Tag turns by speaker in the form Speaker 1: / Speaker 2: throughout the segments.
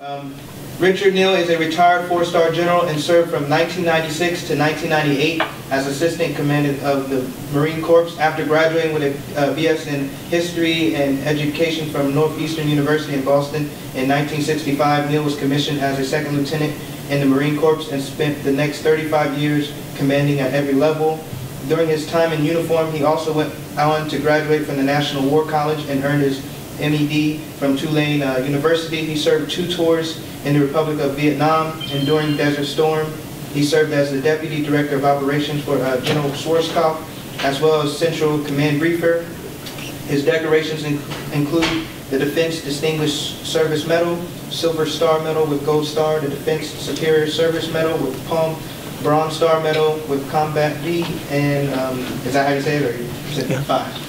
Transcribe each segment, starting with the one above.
Speaker 1: Um, Richard Neal is a retired four-star general and served from 1996 to 1998 as Assistant Commandant of the Marine Corps. After graduating with a uh, BS in History and Education from Northeastern University in Boston in 1965, Neal was commissioned as a second lieutenant in the Marine Corps and spent the next 35 years commanding at every level. During his time in uniform, he also went on to graduate from the National War College and earned his MED from Tulane uh, University. He served two tours in the Republic of Vietnam, and during Desert Storm, he served as the Deputy Director of Operations for uh, General Schwarzkopf, as well as Central Command Briefer. His decorations in- include the Defense Distinguished Service Medal, Silver Star Medal with Gold Star, the Defense Superior Service Medal with Palm, Bronze Star Medal with Combat V, and, um, is that how you say it, or is it
Speaker 2: Yeah.
Speaker 1: five?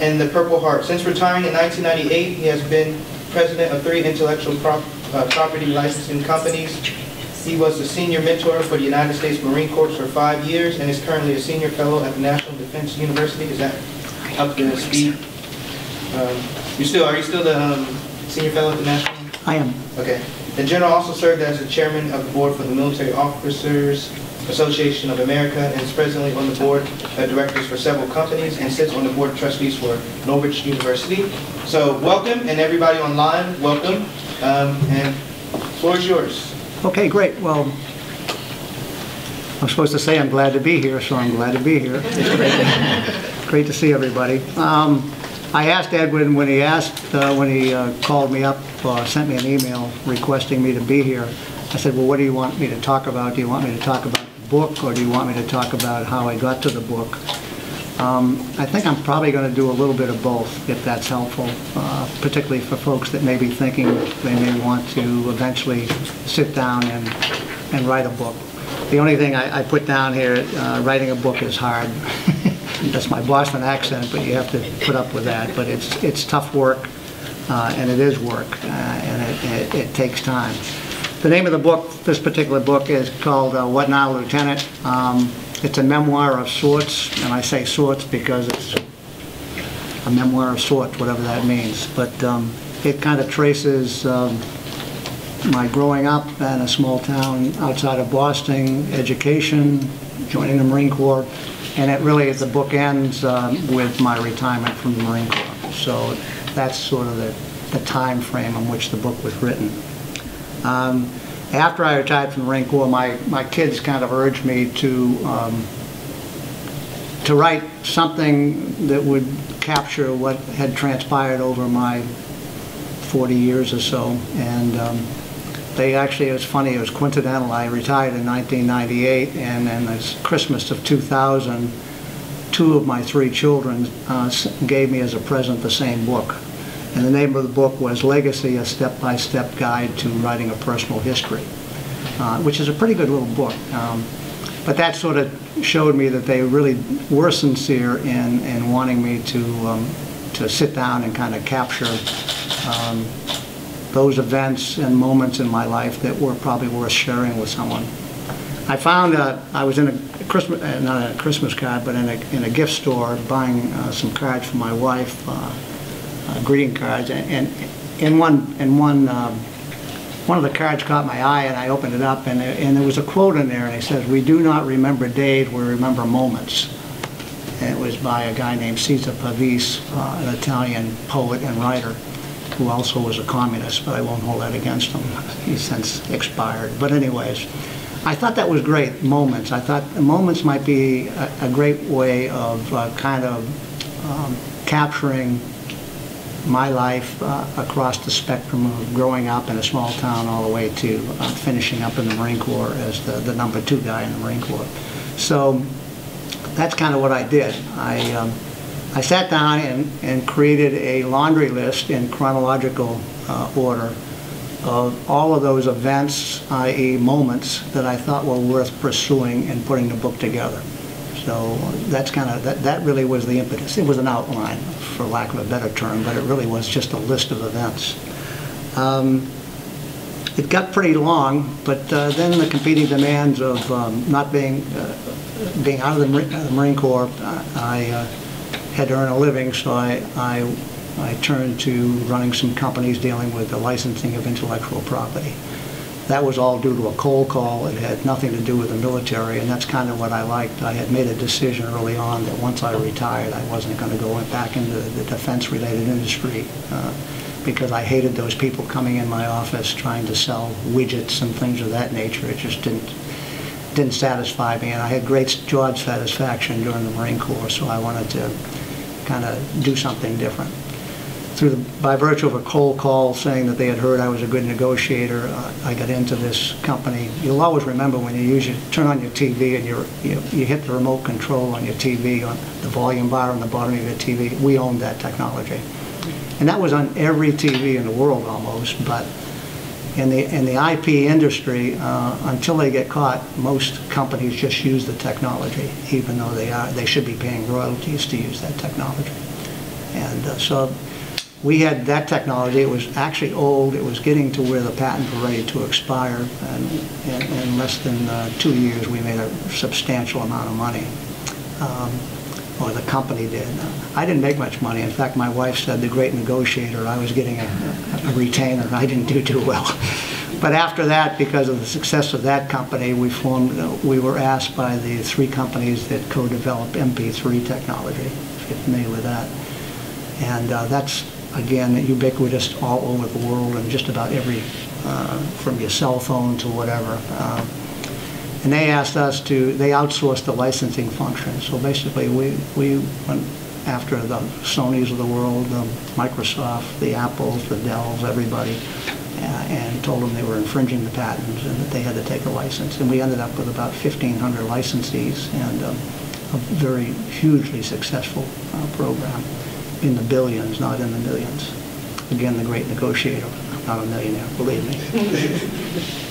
Speaker 1: And the Purple Heart. Since retiring in 1998, he has been president of three intellectual prop- uh, property licensing companies. He was the senior mentor for the United States Marine Corps for five years and is currently a senior fellow at the National Defense University. Is that up to speed? Um, You still, are you still the um, senior fellow at the National?
Speaker 2: I am.
Speaker 1: Okay. The general also served as the chairman of the board for the Military Officers Association of America and is presently on the board of directors for several companies and sits on the board of trustees for Norwich University. So welcome, and everybody online, welcome. Um, And floor is yours.
Speaker 2: Okay, great. Well, I'm supposed to say I'm glad to be here, so I'm glad to be here. It's great, great to see everybody. Um, I asked Edwin when he asked, uh, when he uh, called me up, uh, sent me an email requesting me to be here. I said, well, what do you want me to talk about? Do you want me to talk about the book, or do you want me to talk about how I got to the book? Um, I think I'm probably going to do a little bit of both, if that's helpful, uh, particularly for folks that may be thinking they may want to eventually sit down and, and write a book. The only thing I, I put down here, uh, writing a book is hard. That's my Boston accent, but you have to put up with that. But it's, it's tough work, uh, and it is work, uh, and it, it, it takes time. The name of the book, this particular book, is called uh, What Now, Lieutenant? Um, It's a memoir of sorts, and I say sorts because it's a memoir of sorts, whatever that means. But um, it kind of traces um, my growing up in a small town outside of Boston, education, joining the Marine Corps, and it really, the book ends um, with my retirement from the Marine Corps. So that's sort of the, the time frame in which the book was written. Um, After I retired from the Marine Corps, my, my kids kind of urged me to, um, to write something that would capture what had transpired over my 40 years or so. And um, they actually, it was funny, it was coincidental, I retired in 1998, and then this Christmas of 2000, two of my three children uh, gave me as a present the same book. And the name of the book was Legacy, a Step-by-Step Guide to Writing a Personal History, uh, which is a pretty good little book. Um, But that sort of showed me that they really were sincere in, in wanting me to, um, to sit down and kind of capture um, those events and moments in my life that were probably worth sharing with someone. I found, that I was in a Christmas, uh, not a Christmas card, but in a, in a gift store buying uh, some cards for my wife, uh, uh, greeting cards, and and in one, in one, um, one of the cards caught my eye, and I opened it up, and there, and there was a quote in there, and it says, "We do not remember days, we remember moments." And it was by a guy named Cesare Pavese, uh, an Italian poet and writer, who also was a communist, but I won't hold that against him. He's since expired. But anyways, I thought that was great, moments. I thought the moments might be a, a great way of uh, kind of um, capturing my life uh, across the spectrum of growing up in a small town all the way to uh, finishing up in the Marine Corps as the, the number two guy in the Marine Corps. So that's kind of what I did. I, um, I sat down and, and created a laundry list in chronological uh, order of all of those events, i.e. moments, that I thought were worth pursuing and putting the book together. So that's kind of, that, that really was the impetus. It was an outline, for lack of a better term, but it really was just a list of events. Um, It got pretty long, but uh, then the competing demands of um, not being, uh, being out of the Marine the Marine Corps, I uh, had to earn a living, so I, I I turned to running some companies dealing with the licensing of intellectual property. That was all due to a cold call. It had nothing to do with the military, and that's kind of what I liked. I had made a decision early on that once I retired, I wasn't going to go back into the defense-related industry uh, because I hated those people coming in my office trying to sell widgets and things of that nature. It just didn't didn't satisfy me, and I had great job satisfaction during the Marine Corps, so I wanted to kind of do something different. Through the, by virtue of a cold call saying that they had heard I was a good negotiator, uh, I got into this company. You'll always remember when you use your, turn on your TV and you, you hit the remote control on your TV, on the volume bar on the bottom of your TV. We owned that technology. And that was on every TV in the world almost, but in the, in the IP industry, uh, until they get caught, most companies just use the technology, even though they are, they should be paying royalties to use that technology. And uh, so we had that technology. It was actually old. It was getting to where the patent were ready to expire. And in, less than uh, two years, we made a substantial amount of money. Um, or the company did. I didn't make much money. In fact, my wife said, the great negotiator, I was getting a, a retainer, I didn't do too well. But after that, because of the success of that company, we formed, we were asked by the three companies that co-developed MP3 technology, if you're familiar with that. And uh, that's, again, ubiquitous all over the world and just about every, uh, from your cell phone to whatever. Uh, and they asked us to, they outsourced the licensing function. So basically, we, we went after the Sonys of the world, the Microsoft, the Apples, the Dells, everybody, uh, and told them they were infringing the patents and that they had to take a license. And we ended up with about 1,500 licensees and um, a very hugely successful uh, program in the billions, not in the millions. Again, the great negotiator, not a millionaire, believe me.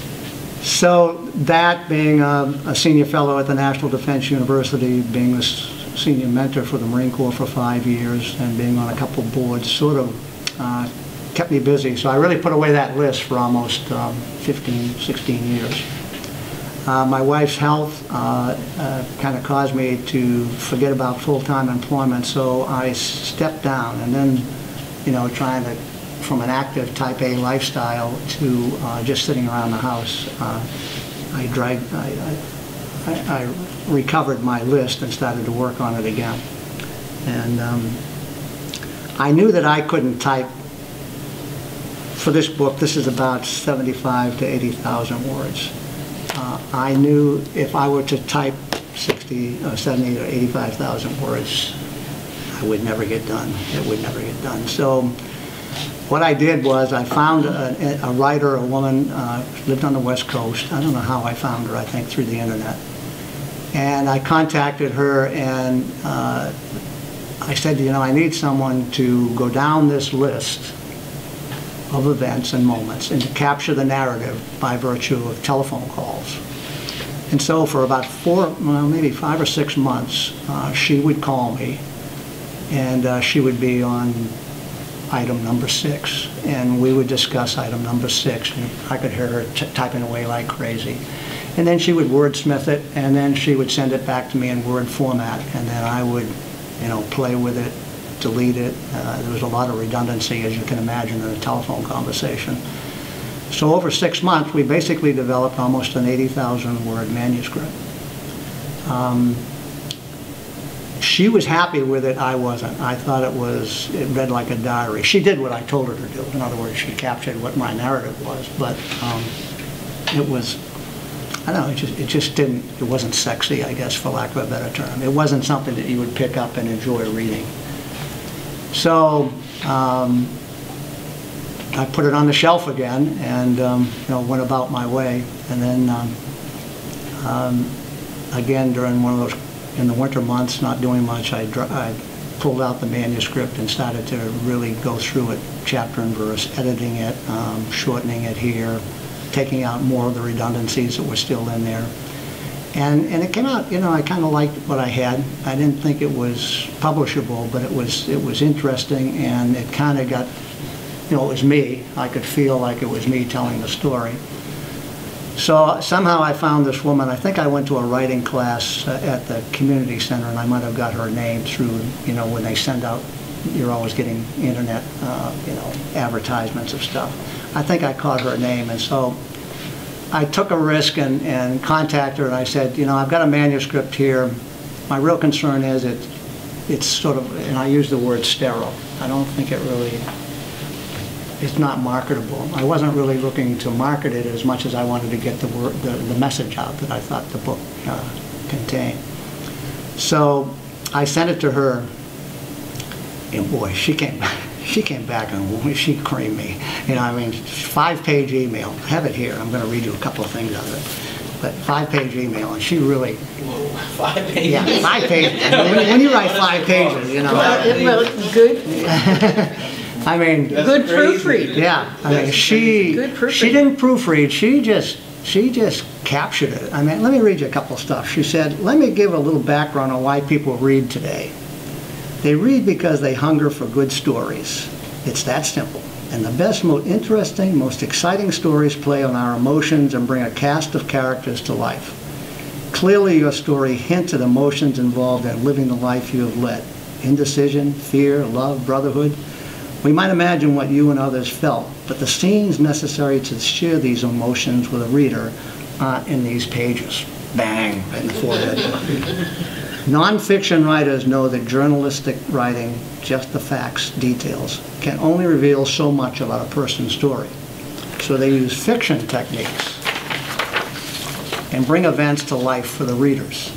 Speaker 2: So that being a, a, senior fellow at the National Defense University, being the senior mentor for the Marine Corps for five years, and being on a couple boards sort of uh, kept me busy. So I really put away that list for almost um, 15, 16 years. Uh, my wife's health uh, uh kind of caused me to forget about full-time employment, so I stepped down and then, you know, trying to from an active type A lifestyle to uh, just sitting around the house. Uh, I, dragged, I, I, I, recovered my list and started to work on it again. And um, I knew that I couldn't type for this book, this is about 75 to 80,000 words. Uh, I knew if I were to type 60, uh, 70 or 85,000 words, I would never get done. It would never get done. So what I did was I found a, a writer, a woman, uh, lived on the West Coast. I don't know how I found her, I think through the internet. And I contacted her and uh, I said, you know, I need someone to go down this list of events and moments and to capture the narrative by virtue of telephone calls. And so for about four, well, maybe five or six months, uh, she would call me and uh, she would be on item number six, and we would discuss item number six, and I could hear her typing away like crazy. And then she would wordsmith it, and then she would send it back to me in Word format, and then I would, you know, play with it, delete it. Uh, there was a lot of redundancy, as you can imagine, in a telephone conversation. So over six months, we basically developed almost an 80,000 word manuscript. Um, she was happy with it, I wasn't. I thought it was, it read like a diary. She did what I told her to do. In other words, she captured what my narrative was, but um, it was, I don't know, it just, it just didn't, it wasn't sexy, I guess, for lack of a better term. It wasn't something that you would pick up and enjoy reading. So um, I put it on the shelf again and, um, you know, went about my way. And then, um, um again, during one of those in the winter months, not doing much, I, I pulled out the manuscript and started to really go through it chapter and verse, editing it, um, shortening it here, taking out more of the redundancies that were still in there. And, and it came out, you know, I kind of liked what I had. I didn't think it was publishable, but it was, it was interesting and it kind of got, you know, it was me. I could feel like it was me telling the story. So somehow I found this woman. I think I went to a writing class uh, at the community center, and I might have got her name through, you know, when they send out you're always getting internet, uh, you know, advertisements of stuff. I think I caught her name, and so I took a risk and, and contacted her, and I said, you know, I've got a manuscript here. My real concern is it, it's sort of, and I use the word sterile. I don't think it really, it's not marketable. I wasn't really looking to market it as much as I wanted to get the word, the, the message out that I thought the book uh, contained. So I sent it to her, and boy, she came, she came back and she creamed me. You know, I mean, five-page email. I have it here. I'm going to read you a couple of things out of it. But five-page email, and she really,
Speaker 1: Whoa, five pages.
Speaker 2: yeah, five pages. When, when you write five pages, you know,
Speaker 3: Well, it- well, good,
Speaker 2: I mean,
Speaker 1: That's
Speaker 3: good
Speaker 1: crazy.
Speaker 3: proofread.
Speaker 2: yeah, I mean,
Speaker 1: That's
Speaker 2: she,
Speaker 3: Good proofread.
Speaker 2: she didn't proofread, she just, she just captured it. I mean, let me read you a couple of stuff. She said, let me give a little background on why people read today. They read because they hunger for good stories. It's that simple. And the best, most interesting, most exciting stories play on our emotions and bring a cast of characters to life. Clearly, your story hints at emotions involved in living the life you have led. Indecision, fear, love, brotherhood. We might imagine what you and others felt, but the scenes necessary to share these emotions with a reader aren't in these pages. Bang, right in the forehead. Nonfiction writers know that journalistic writing, just the facts, details, can only reveal so much about a person's story. So they use fiction techniques and bring events to life for the readers.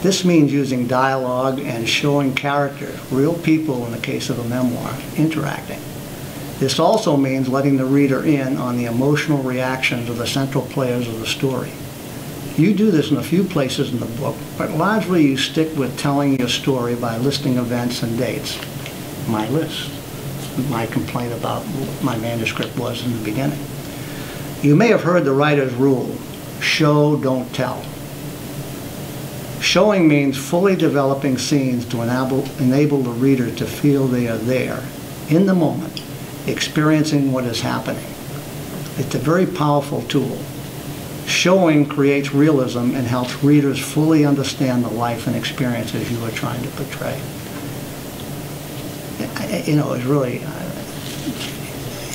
Speaker 2: This means using dialogue and showing character, real people in the case of a memoir, interacting. This also means letting the reader in on the emotional reactions of the central players of the story. You do this in a few places in the book, but largely you stick with telling your story by listing events and dates. My list, my complaint about my manuscript was in the beginning. You may have heard the writer's rule, show, don't tell. Showing means fully developing scenes to enable, enable the reader to feel they are there, in the moment, experiencing what is happening. It's a very powerful tool. Showing creates realism and helps readers fully understand the life and experiences you are trying to portray. You know, it's really, uh,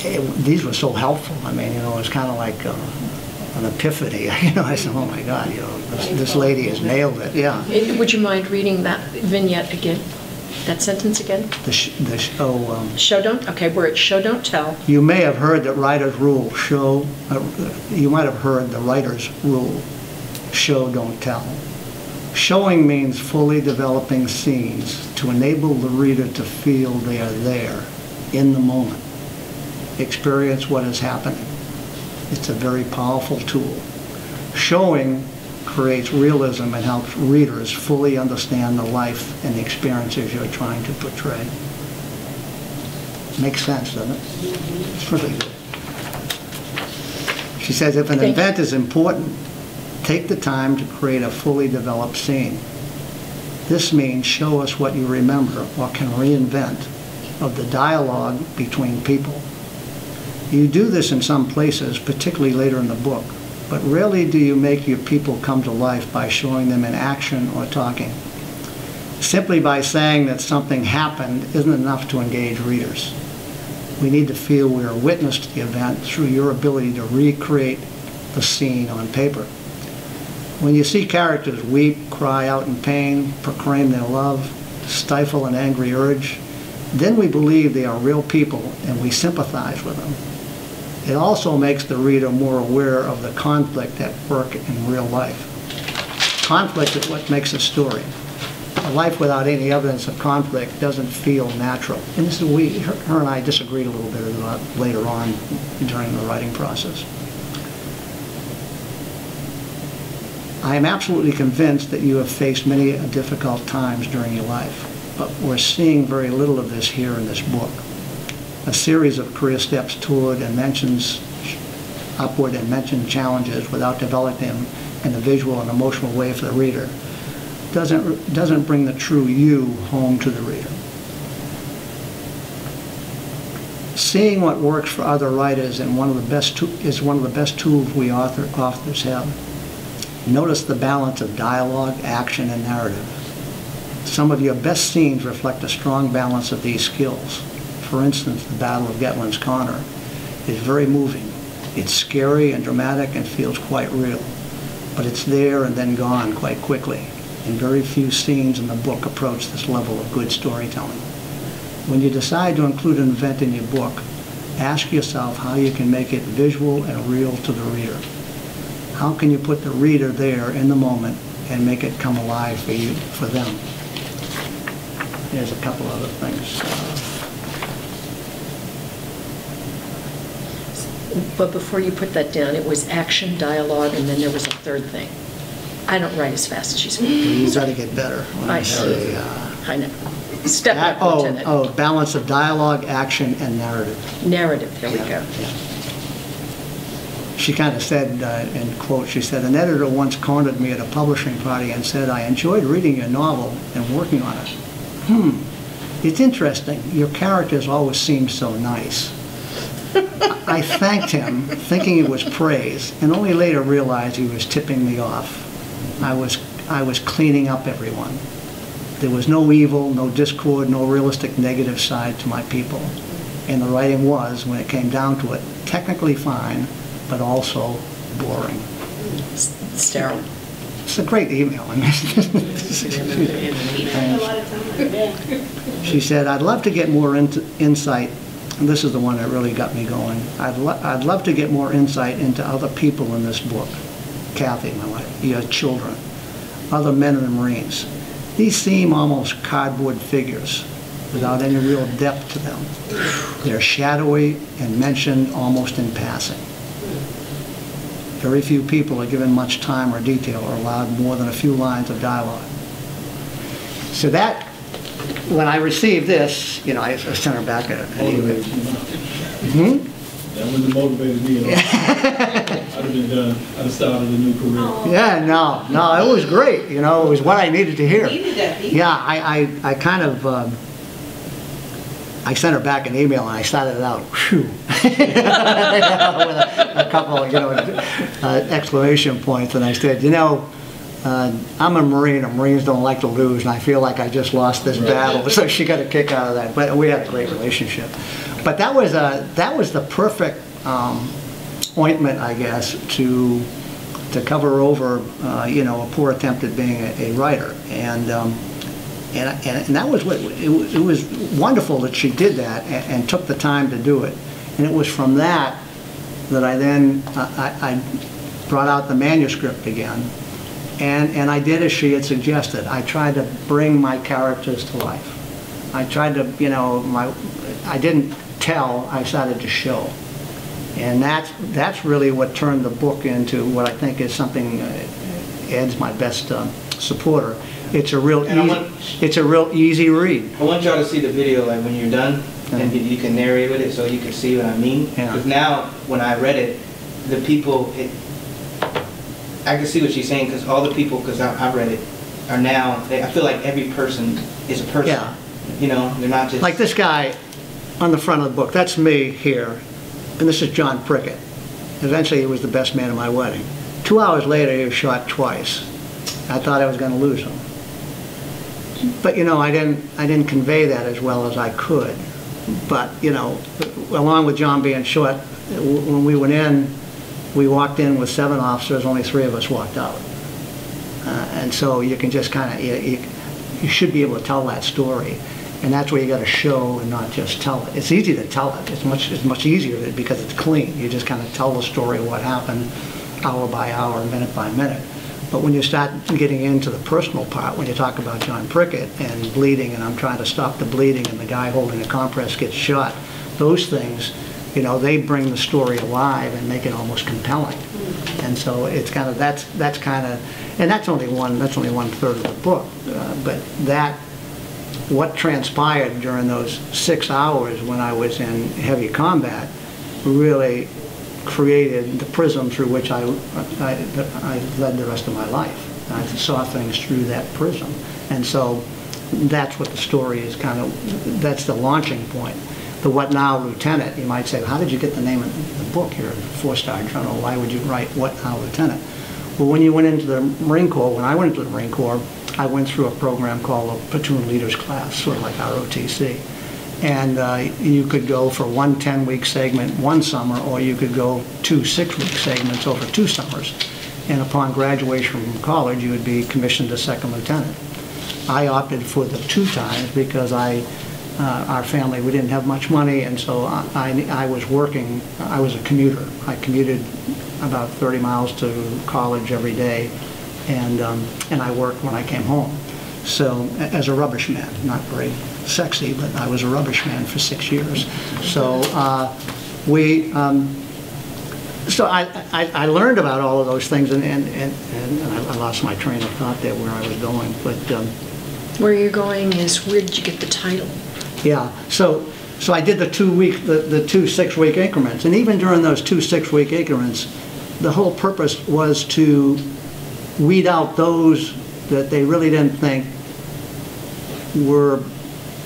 Speaker 2: it- these were so helpful. I mean, you know, it was kind of like uh, an epiphany. You know, I said, oh my God, you know, this, this lady has nailed it, yeah.
Speaker 3: Would you mind reading that vignette again? That sentence again?
Speaker 2: The, sh- the show, um,
Speaker 3: Show don't, okay, where it's show don't tell.
Speaker 2: you may have heard that writer's rule, show, uh, you might have heard the writer's rule, show, don't tell. Showing means fully developing scenes to enable the reader to feel they are there, in the moment, experience what is happening. It's a very powerful tool. Showing creates realism and helps readers fully understand the life and the experiences you're trying to portray. Makes sense, doesn't it? It's really good. She says, if an
Speaker 3: Thank you.
Speaker 2: event is important, take the time to create a fully developed scene. This means show us what you remember or can reinvent of the dialogue between people. You do this in some places, particularly later in the book, but rarely do you make your people come to life by showing them in action or talking. Simply by saying that something happened isn't enough to engage readers. We need to feel we are witness to the event through your ability to recreate the scene on paper. When you see characters weep, cry out in pain, proclaim their love, stifle an angry urge, then we believe they are real people and we sympathize with them. It also makes the reader more aware of the conflict at work in real life. Conflict is what makes a story. A life without any evidence of conflict doesn't feel natural. And this is, we, her and I disagreed a little bit about later on during the writing process. I am absolutely convinced that you have faced many difficult times during your life, but we're seeing very little of this here in this book. A series of career steps toward and mentions upward and mentioned challenges without developing them in a visual and emotional way for the reader doesn't, doesn't bring the true you home to the reader. Seeing what works for other writers and one of the best tou- is one of the best tools we author, authors have. Notice the balance of dialogue, action, and narrative. Some of your best scenes reflect a strong balance of these skills. For instance, the Battle of Corner is very moving. It's scary and dramatic and feels quite real, but it's there and then gone quite quickly. And very few scenes in the book approach this level of good storytelling. When you decide to include an event in your book, ask yourself how you can make it visual and real to the reader. How can you put the reader there in the moment and make it come alive for you, for them? There's a couple other things.
Speaker 3: But before you put that down, it was action, dialogue, and then there was a third thing. I don't write as fast as she's.
Speaker 2: You got to get better.
Speaker 3: I see.
Speaker 2: uh,
Speaker 3: I know. Step
Speaker 2: Oh,
Speaker 3: Lieutenant.
Speaker 2: oh, balance of dialogue, action, and narrative.
Speaker 3: Narrative, there we go.
Speaker 2: yeah. She kind of said, uh, in quote, she said, "An editor once cornered me at a publishing party and said, 'I enjoyed reading your novel and working on it. Hmm, it's interesting. Your characters always seem so nice.' I thanked him, thinking it was praise, and only later realized he was tipping me off. I was, I was cleaning up everyone. There was no evil, no discord, no realistic negative side to my people. And the writing was, when it came down to it, technically fine, but also boring.
Speaker 3: Sterile.
Speaker 2: It's a great email. I She said, "I'd love to get more into insight," and this is the one that really got me going. "I'd lo- I'd love to get more insight into other people in this book. Kathy, my wife, your children, other men in the Marines. These seem almost cardboard figures without any real depth to them. They're shadowy and mentioned almost in passing. Very few people are given much time or detail or allowed more than a few lines of dialogue. So that, when I received this, you know, I sent her back a- an email. Hmm?
Speaker 4: That wouldn't have motivated me at all. I'd have been done, I'd have started a new career.
Speaker 2: Yeah, no, no, it was great, you know, it was what I needed to hear.
Speaker 5: Needed that,
Speaker 2: Yeah, I, I, I kind of, um, I sent her back an email and I started it out, whew. With a a couple, you know, uh, exclamation points, and I said, you know, uh, I'm a Marine, and Marines don't like to lose, and I feel like I just lost this battle, so she got a kick out of that, but we had a great relationship. But that was, a that was the perfect um, ointment, I guess, to, to cover over, uh, you know, a poor attempt at being a a writer. And, um, and, and and that was what, it it was wonderful that she did that and, and took the time to do it. And it was from that that I then, I, I I brought out the manuscript again. And, and I did as she had suggested. I tried to bring my characters to life. I tried to, you know, my, I didn't tell, I started to show. And that's, that's really what turned the book into what I think is something, uh, Ed's my best um, supporter. It's a real,
Speaker 1: And
Speaker 2: easy-
Speaker 1: want-
Speaker 2: it's a real easy read.
Speaker 1: I want y'all to see the video, like, when you're done, and you- can narrate with it, so you can see what I mean.
Speaker 2: Yeah.
Speaker 1: Because now, when I read it, the people, it, I can see what she's saying, because all the people, because I've read it, are now, they, I feel like every person is a person.
Speaker 2: Yeah.
Speaker 1: You know, they're not just.
Speaker 2: Like this guy on the front of the book, that's me here, and this is John Prickett. Eventually, he was the best man at my wedding. Two hours later, he was shot twice. I thought I was going to lose him. But, you know, I didn't, I didn't convey that as well as I could. But, you know, along with John being shot, when we went in, we walked in with seven officers, only three of us walked out. Uh, And so you can just kind of, you, you- you should be able to tell that story. And that's where you got to show and not just tell it. It's easy to tell it. It's much, it's much easier because it's clean. You just kind of tell the story of what happened hour by hour, minute by minute. But when you start getting into the personal part, when you talk about John Prickett and bleeding, and I'm trying to stop the bleeding, and the guy holding the compress gets shot, those things, you know, they bring the story alive and make it almost compelling. And so it's kind of, that's, that's kind of, and that's only one, that's only one third of the book. Uh, But that, what transpired during those six hours when I was in heavy combat really created the prism through which I, I, I led the rest of my life. I saw things through that prism. And so that's what the story is kind of, that's the launching point. The What Now Lieutenant, you might say, how did you get the name of the book here, Four-Star General? Why would you write What Now Lieutenant? Well, when you went into the Marine Corps, when I went into the Marine Corps, I went through a program called a platoon leaders class, sort of like ROTC. And uh, you could go for one 10-week segment one summer, or you could go two six-week segments over two summers. And upon graduation from college, you would be commissioned a second lieutenant. I opted for the two times because I, uh, our family, we didn't have much money, and so I, I I was working, I was a commuter. I commuted about 30 miles to college every day, and, um, and I worked when I came home. So, as a rubbish man, not very sexy, but I was a rubbish man for six years. So, uh, we, um, so I, I, I learned about all of those things, and, and, and and I lost my train of thought there where I was going, but, um,
Speaker 3: Where you're going is, where did you get the title?
Speaker 2: Yeah, so, so I did the two-week, the, the two six-week increments, and even during those two six-week increments, the whole purpose was to weed out those that they really didn't think were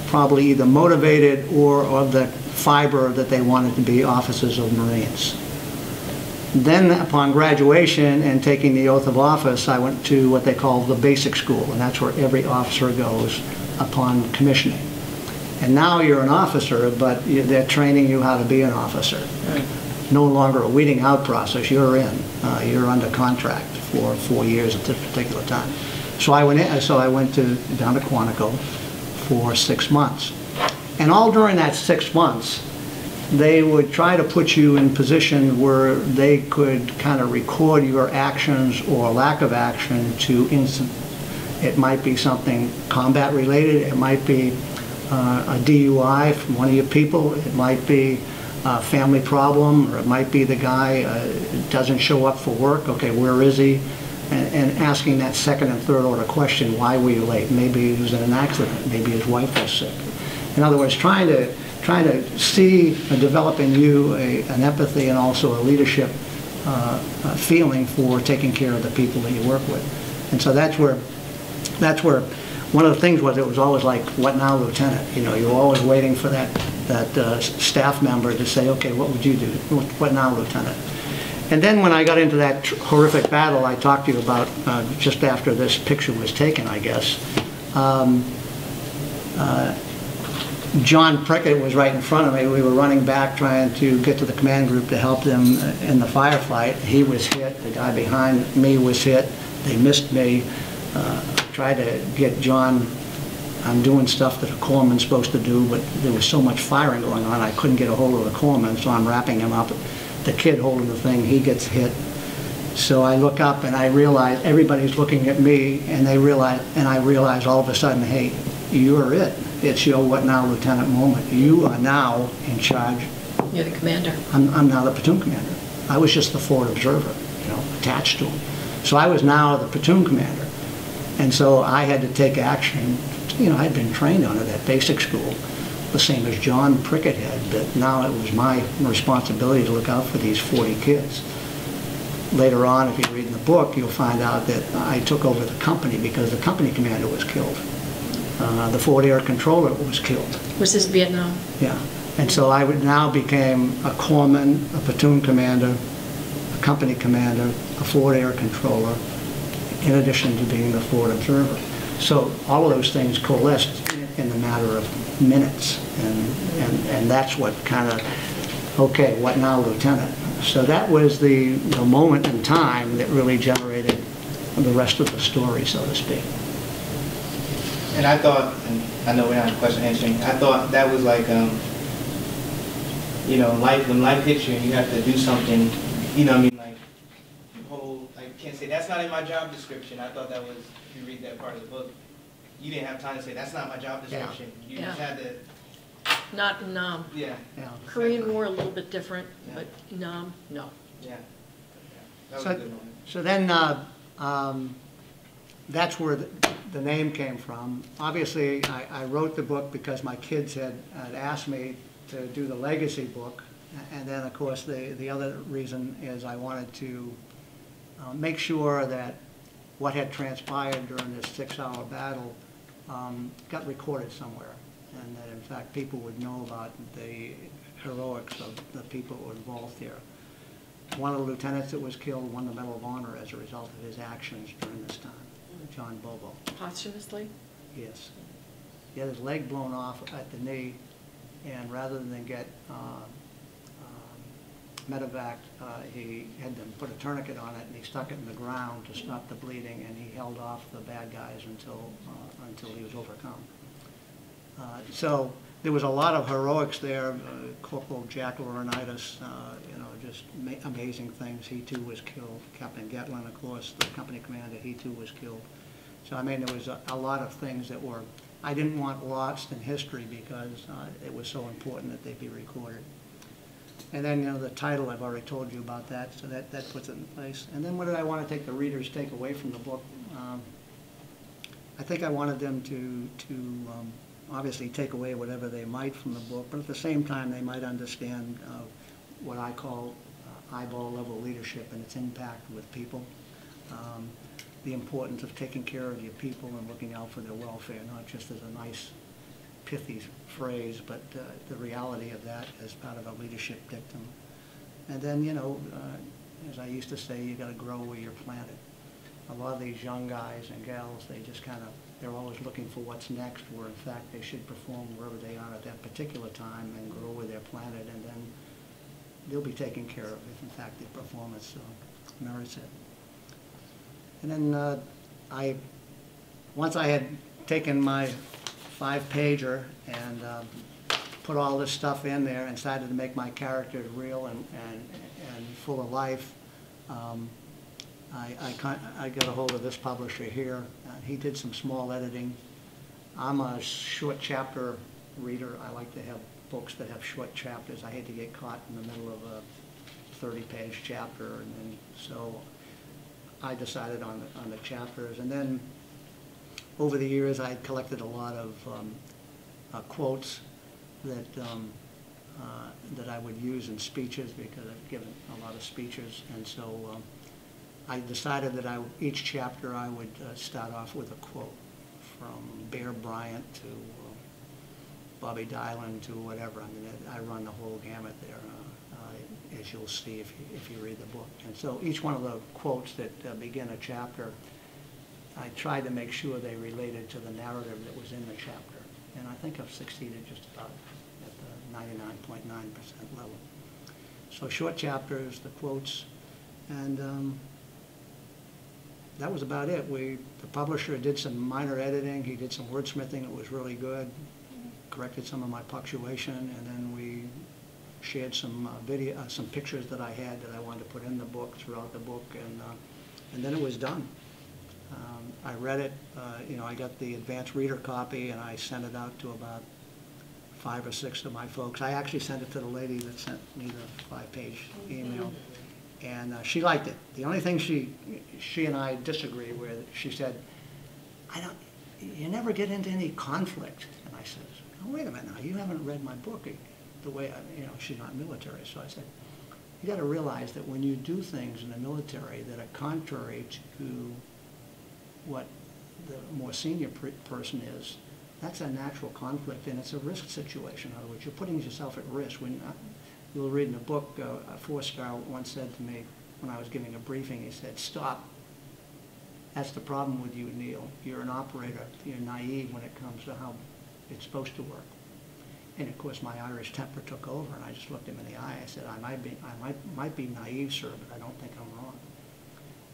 Speaker 2: probably either motivated or of the fiber that they wanted to be officers of Marines. Then upon graduation and taking the oath of office, I went to what they call the basic school, and that's where every officer goes upon commissioning. And now you're an officer, but they're training you how to be an officer. No longer a weeding out process, you're in. Uh, You're under contract for four years at this particular time. So I went in, so I went to, down to Quantico for six months. And all during that six months, they would try to put you in position where they could kind of record your actions or lack of action to instant. It might be something combat-related, it might be a DUI from one of your people, it might be a family problem, or it might be the guy uh, doesn't show up for work, okay, where is he? And and asking that second and third order question, why were you late? Maybe he was in an accident, maybe his wife was sick. In other words, trying to, trying to see and develop in you a- an empathy and also a leadership uh, uh, feeling for taking care of the people that you work with. And so that's where, that's where, one of the things was, it was always like, what now, Lieutenant? You know, you're always waiting for that, that uh, staff member to say, okay, what would you do? What now, Lieutenant? And then when I got into that horrific battle I talked to you about uh, just after this picture was taken, I guess, um, uh, John Prickett was right in front of me. We were running back trying to get to the command group to help them in the firefight. He was hit, the guy behind me was hit, they missed me. Uh, Tried to get John, I'm doing stuff that a corpsman's supposed to do, but there was so much firing going on, I couldn't get a hold of the corpsman, so I'm wrapping him up. The kid holding the thing, he gets hit. So I look up and I realize everybody's looking at me and they realize, and I realize all of a sudden, hey, you're it. It's your what now lieutenant moment. You are now in charge.
Speaker 3: You're the commander.
Speaker 2: I'm, I'm now the platoon commander. I was just the forward observer, you know, attached to him. So I was now the platoon commander. And so I had to take action. You know, I'd been trained under that basic school, the same as John Prickett had, but now it was my responsibility to look out for these 40 kids. Later on, if you read in the book, you'll find out that I took over the company because the company commander was killed. Uh, The forward air controller was killed.
Speaker 3: Was this Vietnam?
Speaker 2: Yeah, and so I would now became a corpsman, a platoon commander, a company commander, a forward air controller, in addition to being the forward observer. So all of those things coalesced in the matter of minutes, and, and, and that's what kind of, okay, what now, Lieutenant? So that was the, the moment in time that really generated the rest of the story, so to speak.
Speaker 1: And I thought, and I know we're not question answering, I thought that was like, um, you know, life, when life hits you and you have to do something, you know I mean, like, whole, I can't say, that's not in my job description. I thought that was, if you read that part of the book, you didn't have time to say, that's not my job
Speaker 2: Yeah.
Speaker 1: description. You just had to,
Speaker 3: Not in Nam.
Speaker 1: yeah.
Speaker 2: Yeah.
Speaker 3: Korean War, a little bit different,
Speaker 1: Yeah.
Speaker 3: but Nam, no.
Speaker 1: Yeah. That was
Speaker 2: So-
Speaker 1: a good moment.
Speaker 2: So then, uh, um, that's where the the name came from. Obviously, I I wrote the book because my kids had had asked me to do the legacy book. And then, of course, the the other reason is I wanted to uh, make sure that what had transpired during this six-hour battle um, got recorded somewhere. And that, in fact, people would know about the heroics of the people who were involved here. One of the lieutenants that was killed won the Medal of Honor as a result of his actions during this time. John Bobo.
Speaker 3: Posthumously?
Speaker 2: Yes. He had his leg blown off at the knee, and rather than get uh, medevac, uh, he had them put a tourniquet on it, and he stuck it in the ground to stop the bleeding, and he held off the bad guys until, uh, until he was overcome. Uh, So there was a lot of heroics there. Uh, Corporal Jack Laurinaitis, uh, you know, just ma- amazing things. He too was killed. Captain Gatlin, of course, the company commander, he too was killed. So I mean, there was a, a lot of things that were, I didn't want lost in history because uh, it was so important that they be recorded. And then, you know, the title, I've already told you about that, so that, that puts it in place. And then what did I want to take the readers take away from the book? Um, I think I wanted them to, to um, obviously take away whatever they might from the book, but at the same time, they might understand uh, what I call uh, eyeball level leadership and its impact with people. Um, The importance of taking care of your people and looking out for their welfare, not just as a nice pithy phrase, but uh, the reality of that as part of a leadership dictum. And then, you know, uh, as I used to say, you got to grow where you're planted. A lot of these young guys and gals, they just kind of, they're always looking for what's next, where in fact they should perform wherever they are at that particular time and grow where they're planted, and then they'll be taken care of if in fact their performance uh, merits it. And then uh, I, once I had taken my five-pager and um, put all this stuff in there and started to make my characters real and, and, and full of life, um, I, I I got a hold of this publisher here. Uh, He did some small editing. I'm a short chapter reader. I like to have books that have short chapters. I hate to get caught in the middle of a 30-page chapter, and so I decided on the, on the chapters. And then, over the years, I had collected a lot of um, uh, quotes that, um, uh, that I would use in speeches, because I've given a lot of speeches. And so um, I decided that I, each chapter, I would uh, start off with a quote, from Bear Bryant to uh, Bobby Dylan to whatever. I mean, I run the whole gamut there, uh, uh, as you'll see if you, if you read the book. And so each one of the quotes that begin a chapter, I tried to make sure they related to the narrative that was in the chapter. And I think I've succeeded just about at the 99.9% level. So short chapters, the quotes, and um, that was about it. We, the publisher did some minor editing, he did some wordsmithing, it was really good, corrected some of my punctuation, and then we shared some uh, video, uh, some pictures that I had that I wanted to put in the book, throughout the book, and, uh, and then it was done. Um, I read it, uh, you know, I got the advanced reader copy, and I sent it out to about five or six of my folks. I actually sent it to the lady that sent me the five-page email, and uh, she liked it. The only thing she, she and I disagreed with, she said, I don't, you never get into any conflict. And I said, oh, wait a minute now, you haven't read my book the way, I, you know, she's not military. So I said, you got to realize that when you do things in the military that are contrary to what the more senior per- person is, that's a natural conflict and it's a risk situation. In other words, you're putting yourself at risk. When uh, you'll read in the book, uh, a four-star once said to me when I was giving a briefing, he said, "Stop. That's the problem with you, Neal. You're an operator. You're naive when it comes to how it's supposed to work." And of course, my Irish temper took over, and I just looked him in the eye. I said, "I might be, I might, might be naive, sir, but I don't think I'm wrong."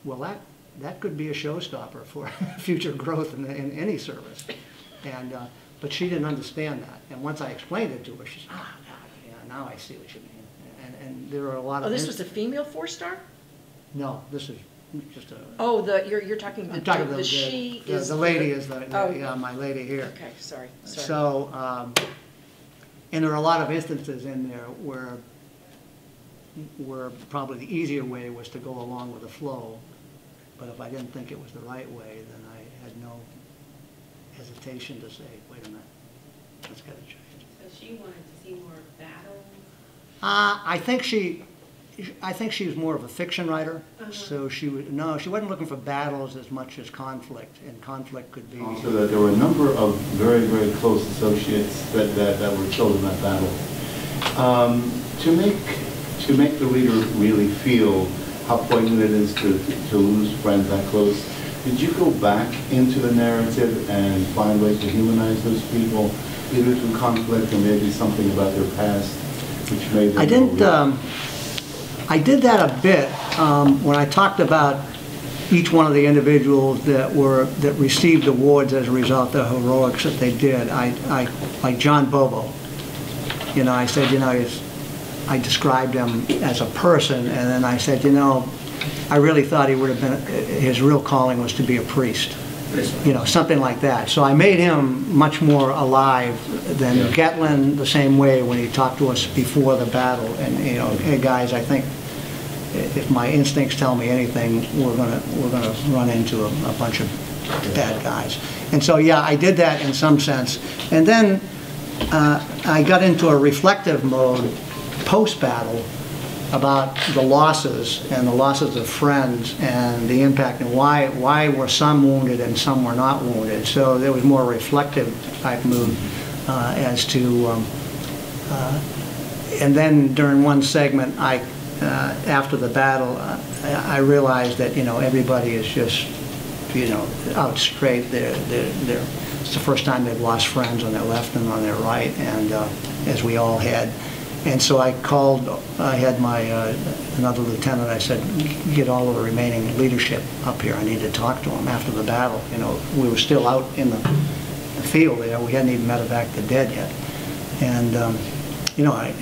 Speaker 2: Well, that that could be a showstopper for future growth in, in any service. And uh, but she didn't understand that. And once I explained it to her, she said, "Ah, God, yeah, now I see what you mean." And and there are a lot of.
Speaker 3: Oh, this was a female four-star?
Speaker 2: No, this is just a.
Speaker 3: Oh, the, you're, you're talking, the
Speaker 2: talking
Speaker 3: the
Speaker 2: the,
Speaker 3: she
Speaker 2: the,
Speaker 3: is.
Speaker 2: the lady is the,
Speaker 3: Oh.
Speaker 2: yeah, my lady here.
Speaker 3: Okay, sorry, sorry.
Speaker 2: So, um, and there are a lot of instances in there where, where probably the easier way was to go along with the flow. But if I didn't think it was the right way, then I had no hesitation to say, wait a minute, let's get it change.
Speaker 5: So she wanted to see more battle.
Speaker 2: Uh, I think she, I think she was more of a fiction writer,
Speaker 5: Uh-huh.
Speaker 2: so she would, no, she wasn't looking for battles as much as conflict, and conflict could be.
Speaker 6: Also, that there were a number of very, very close associates that, that, that were killed in that battle. Um, to make, to make the reader really feel how poignant it is to, to lose friends that close, Did you go back into the narrative and find ways to humanize those people, either through conflict or maybe something about their past, which made them...
Speaker 2: I didn't, um, I did that a bit um, when I talked about each one of the individuals that were, that received awards as a result of the heroics that they did. I, I, like John Bobo, you know, I said, you know, he's, I described him as a person, and then I said, you know, I really thought he would have been, his real calling was to be a priest you know, something like that. So I made him much more alive than
Speaker 6: Yeah.
Speaker 2: Gatlin the same way when he talked to us before the battle. And, you know, hey, guys, I think if my instincts tell me anything, we're gonna, we're gonna run into a, a bunch of bad guys. And so, yeah, I did that in some sense. And then uh, I got into a reflective mode post-battle about the losses and the losses of friends and the impact and why, why were some wounded and some were not wounded. So there was more reflective type mood uh, as to, um, uh, and then during one segment, I, uh, after the battle, I I realized that, you know, everybody is just, you know, out straight. They're, they're, they're, it's the first time they've lost friends on their left and on their right, and uh, as we all had. And so I called, I had my, uh, another lieutenant, I said, get all of the remaining leadership up here, I need to talk to them after the battle. You know, we were still out in the field there, we hadn't even medevac the dead yet. And, um, you know, I,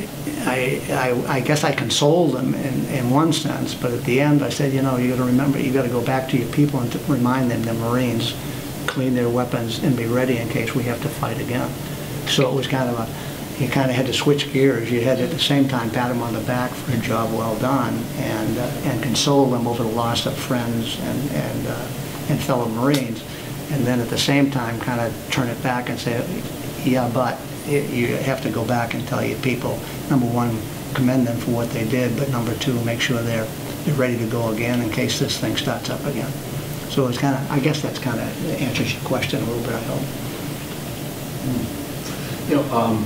Speaker 2: I, I- I guess I consoled them in, in one sense, but at the end, I said, you know, you gotta remember, you gotta go back to your people and to remind them, the Marines, clean their weapons and be ready in case we have to fight again. So it was kind of a, you kind of had to switch gears. You had to at the same time pat them on the back for a job well done and, uh, and console them over the loss of friends and, and, uh, and fellow Marines. And then at the same time, kind of turn it back and say, yeah, but it- you have to go back and tell your people, number one, commend them for what they did, but number two, make sure they're, they're ready to go again in case this thing starts up again. So it's kind of, I guess that's kind of answers your question a little bit, I hope.
Speaker 6: You know, um,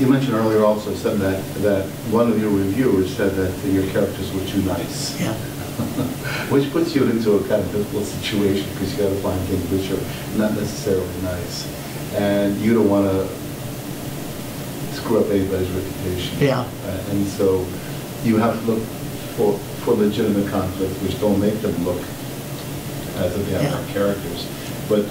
Speaker 6: you mentioned earlier also said that, that one of your reviewers said that your characters were too nice.
Speaker 2: Yeah.
Speaker 6: Which puts you into a kind of difficult situation because you got to find things which are not necessarily nice. And you don't want to screw up anybody's reputation.
Speaker 2: Yeah.
Speaker 6: Uh, And so you have to look for, for legitimate conflicts which don't make them look as if they
Speaker 2: Yeah.
Speaker 6: characters, but,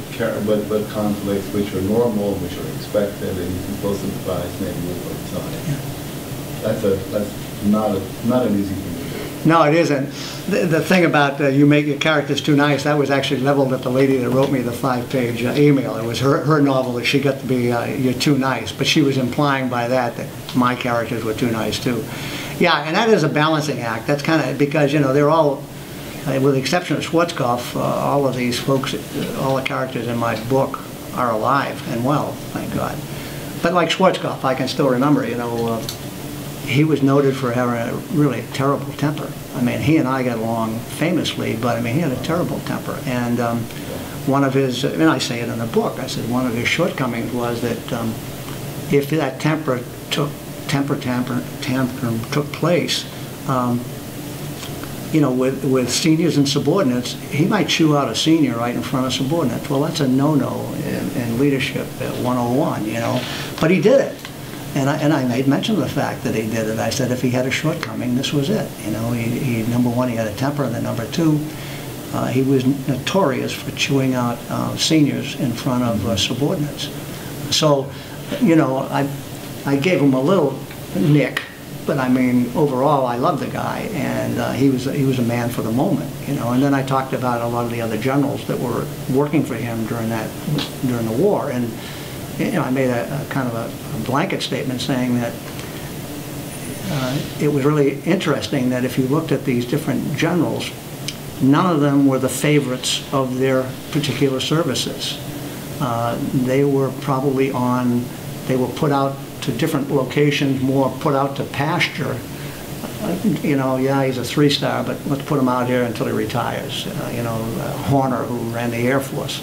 Speaker 6: but, but conflicts which are normal, which are expected, and you can still sympathize maybe with both sides. That's a, that's not a, not an easy thing.
Speaker 2: No, it isn't. The, the thing about uh, you make your characters too nice, that was actually leveled at the lady that wrote me the five-page uh, email. It was her, her novel that she got to be, uh, you're too nice, but she was implying by that that my characters were too nice too. Yeah, and that is a balancing act. That's kind of, because, you know, they're all, uh, with the exception of Schwarzkopf, uh, all of these folks, uh, all the characters in my book are alive and well, thank God. But like Schwarzkopf, I can still remember, you know, uh, he was noted for having a really terrible temper. I mean, he and I got along famously, but I mean, he had a terrible temper. And um, one of his, and I say it in the book, I said one of his shortcomings was that um, if that temper took, temper tamper, tantrum took place, um, you know, with, with seniors and subordinates, he might chew out a senior right in front of subordinates. Well, that's a no-no in, in leadership at 101, you know, but he did it. And I, and I made mention of the fact that he did it. I said if he had a shortcoming, this was it. You know, he, he number one, he had a temper, and then number two, uh, he was notorious for chewing out uh, seniors in front of uh, subordinates. So, you know, I, I gave him a little nick, but I mean, overall, I loved the guy, and uh, he was he was a man for the moment, you know. And then I talked about a lot of the other generals that were working for him during that during the war, and you know, I made a, a kind of a, a blanket statement saying that uh, it was really interesting that if you looked at these different generals, none of them were the favorites of their particular services. Uh, They were probably on, they were put out to different locations, more put out to pasture. You know, yeah, he's a three-star, but let's put him out here until he retires. Uh, You know, uh, Horner, who ran the Air Force,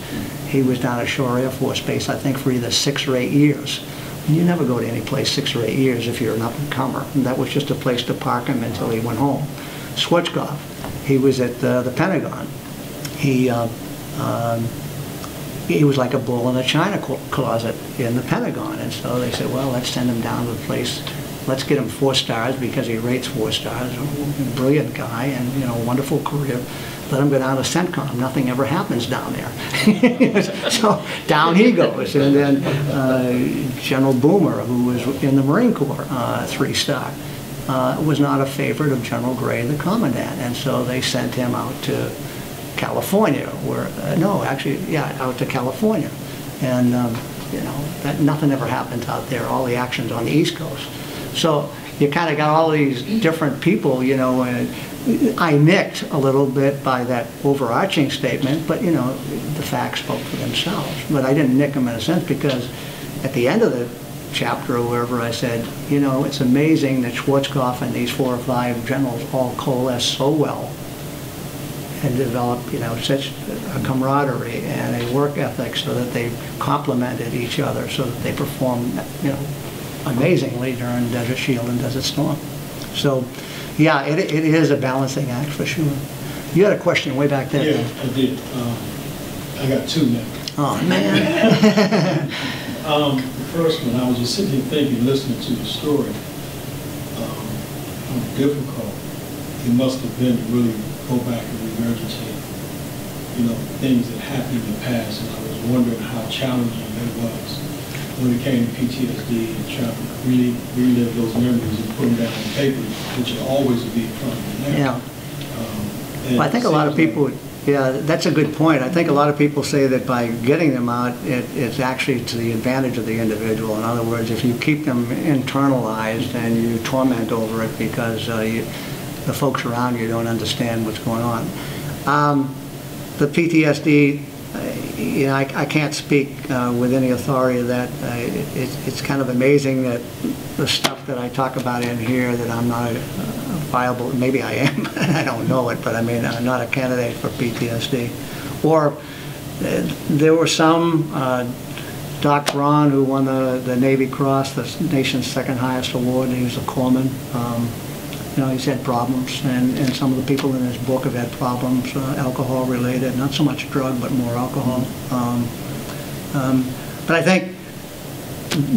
Speaker 2: he was down at Shaw Air Force Base, I think, for either six or eight years. You never go to any place six or eight years if you're an up-and-comer. And that was just a place to park him until he went home. Schwarzkopf, he was at uh, the Pentagon. he, uh, um, he was like a bull in a china closet in the Pentagon. And so they said, well, let's send him down to the place, let's get him four stars because he rates four stars, brilliant guy and, you know, wonderful career. Let him go down to CENTCOM, nothing ever happens down there. So down he goes. And then uh, General Boomer, who was in the Marine Corps, uh, three-star, uh, was not a favorite of General Gray, the commandant. And so they sent him out to California, where, uh, no, actually, yeah, out to California. And, um, you know, that, nothing ever happens out there, all the action's on the East Coast. So you kind of got all these different people, you know, and I nicked a little bit by that overarching statement, but, you know, the facts spoke for themselves. But I didn't nick them in a sense because at the end of the chapter or wherever I said, you know, it's amazing that Schwarzkopf and these four or five generals all coalesce so well and develop, you know, such a camaraderie and a work ethic so that they complemented each other, so that they performed, you know, amazingly during Desert Shield and Desert Storm. So, yeah, it, it is a balancing act for sure. You had a question way back there.
Speaker 4: Yeah, I did. Um, I got two now.
Speaker 2: Oh, man.
Speaker 4: Um, the first one, I was just sitting here thinking, listening to the story, um, how difficult it must have been to really go back and regurgitate, you know, things that happened in the past, and I was wondering how challenging it was when it came to PTSD and trying to really relive those memories and put them down on paper, which will always be in front of you now.
Speaker 2: Yeah.
Speaker 4: Um,
Speaker 2: Well, I think a lot of people,
Speaker 4: like-
Speaker 2: yeah, that's a good point. I think a lot of people say that by getting them out, it, it's actually to the advantage of the individual. In other words, if you keep them internalized and you torment over it because uh, you, the folks around you don't understand what's going on. Um, the PTSD, you know, I, I can't speak uh, with any authority of that. Uh, it, it's- kind of amazing that the stuff that I talk about in here, that I'm not a viable, maybe I am, I don't know it, but I mean, I'm not a candidate for PTSD. Or uh, there were some, uh, Doc Braun, who won the the Navy Cross, the nation's second highest award, he was a corpsman. Um, You know, he's had problems, and, and some of the people in his book have had problems, uh, alcohol-related, not so much drug, but more alcohol. Um, um, But I think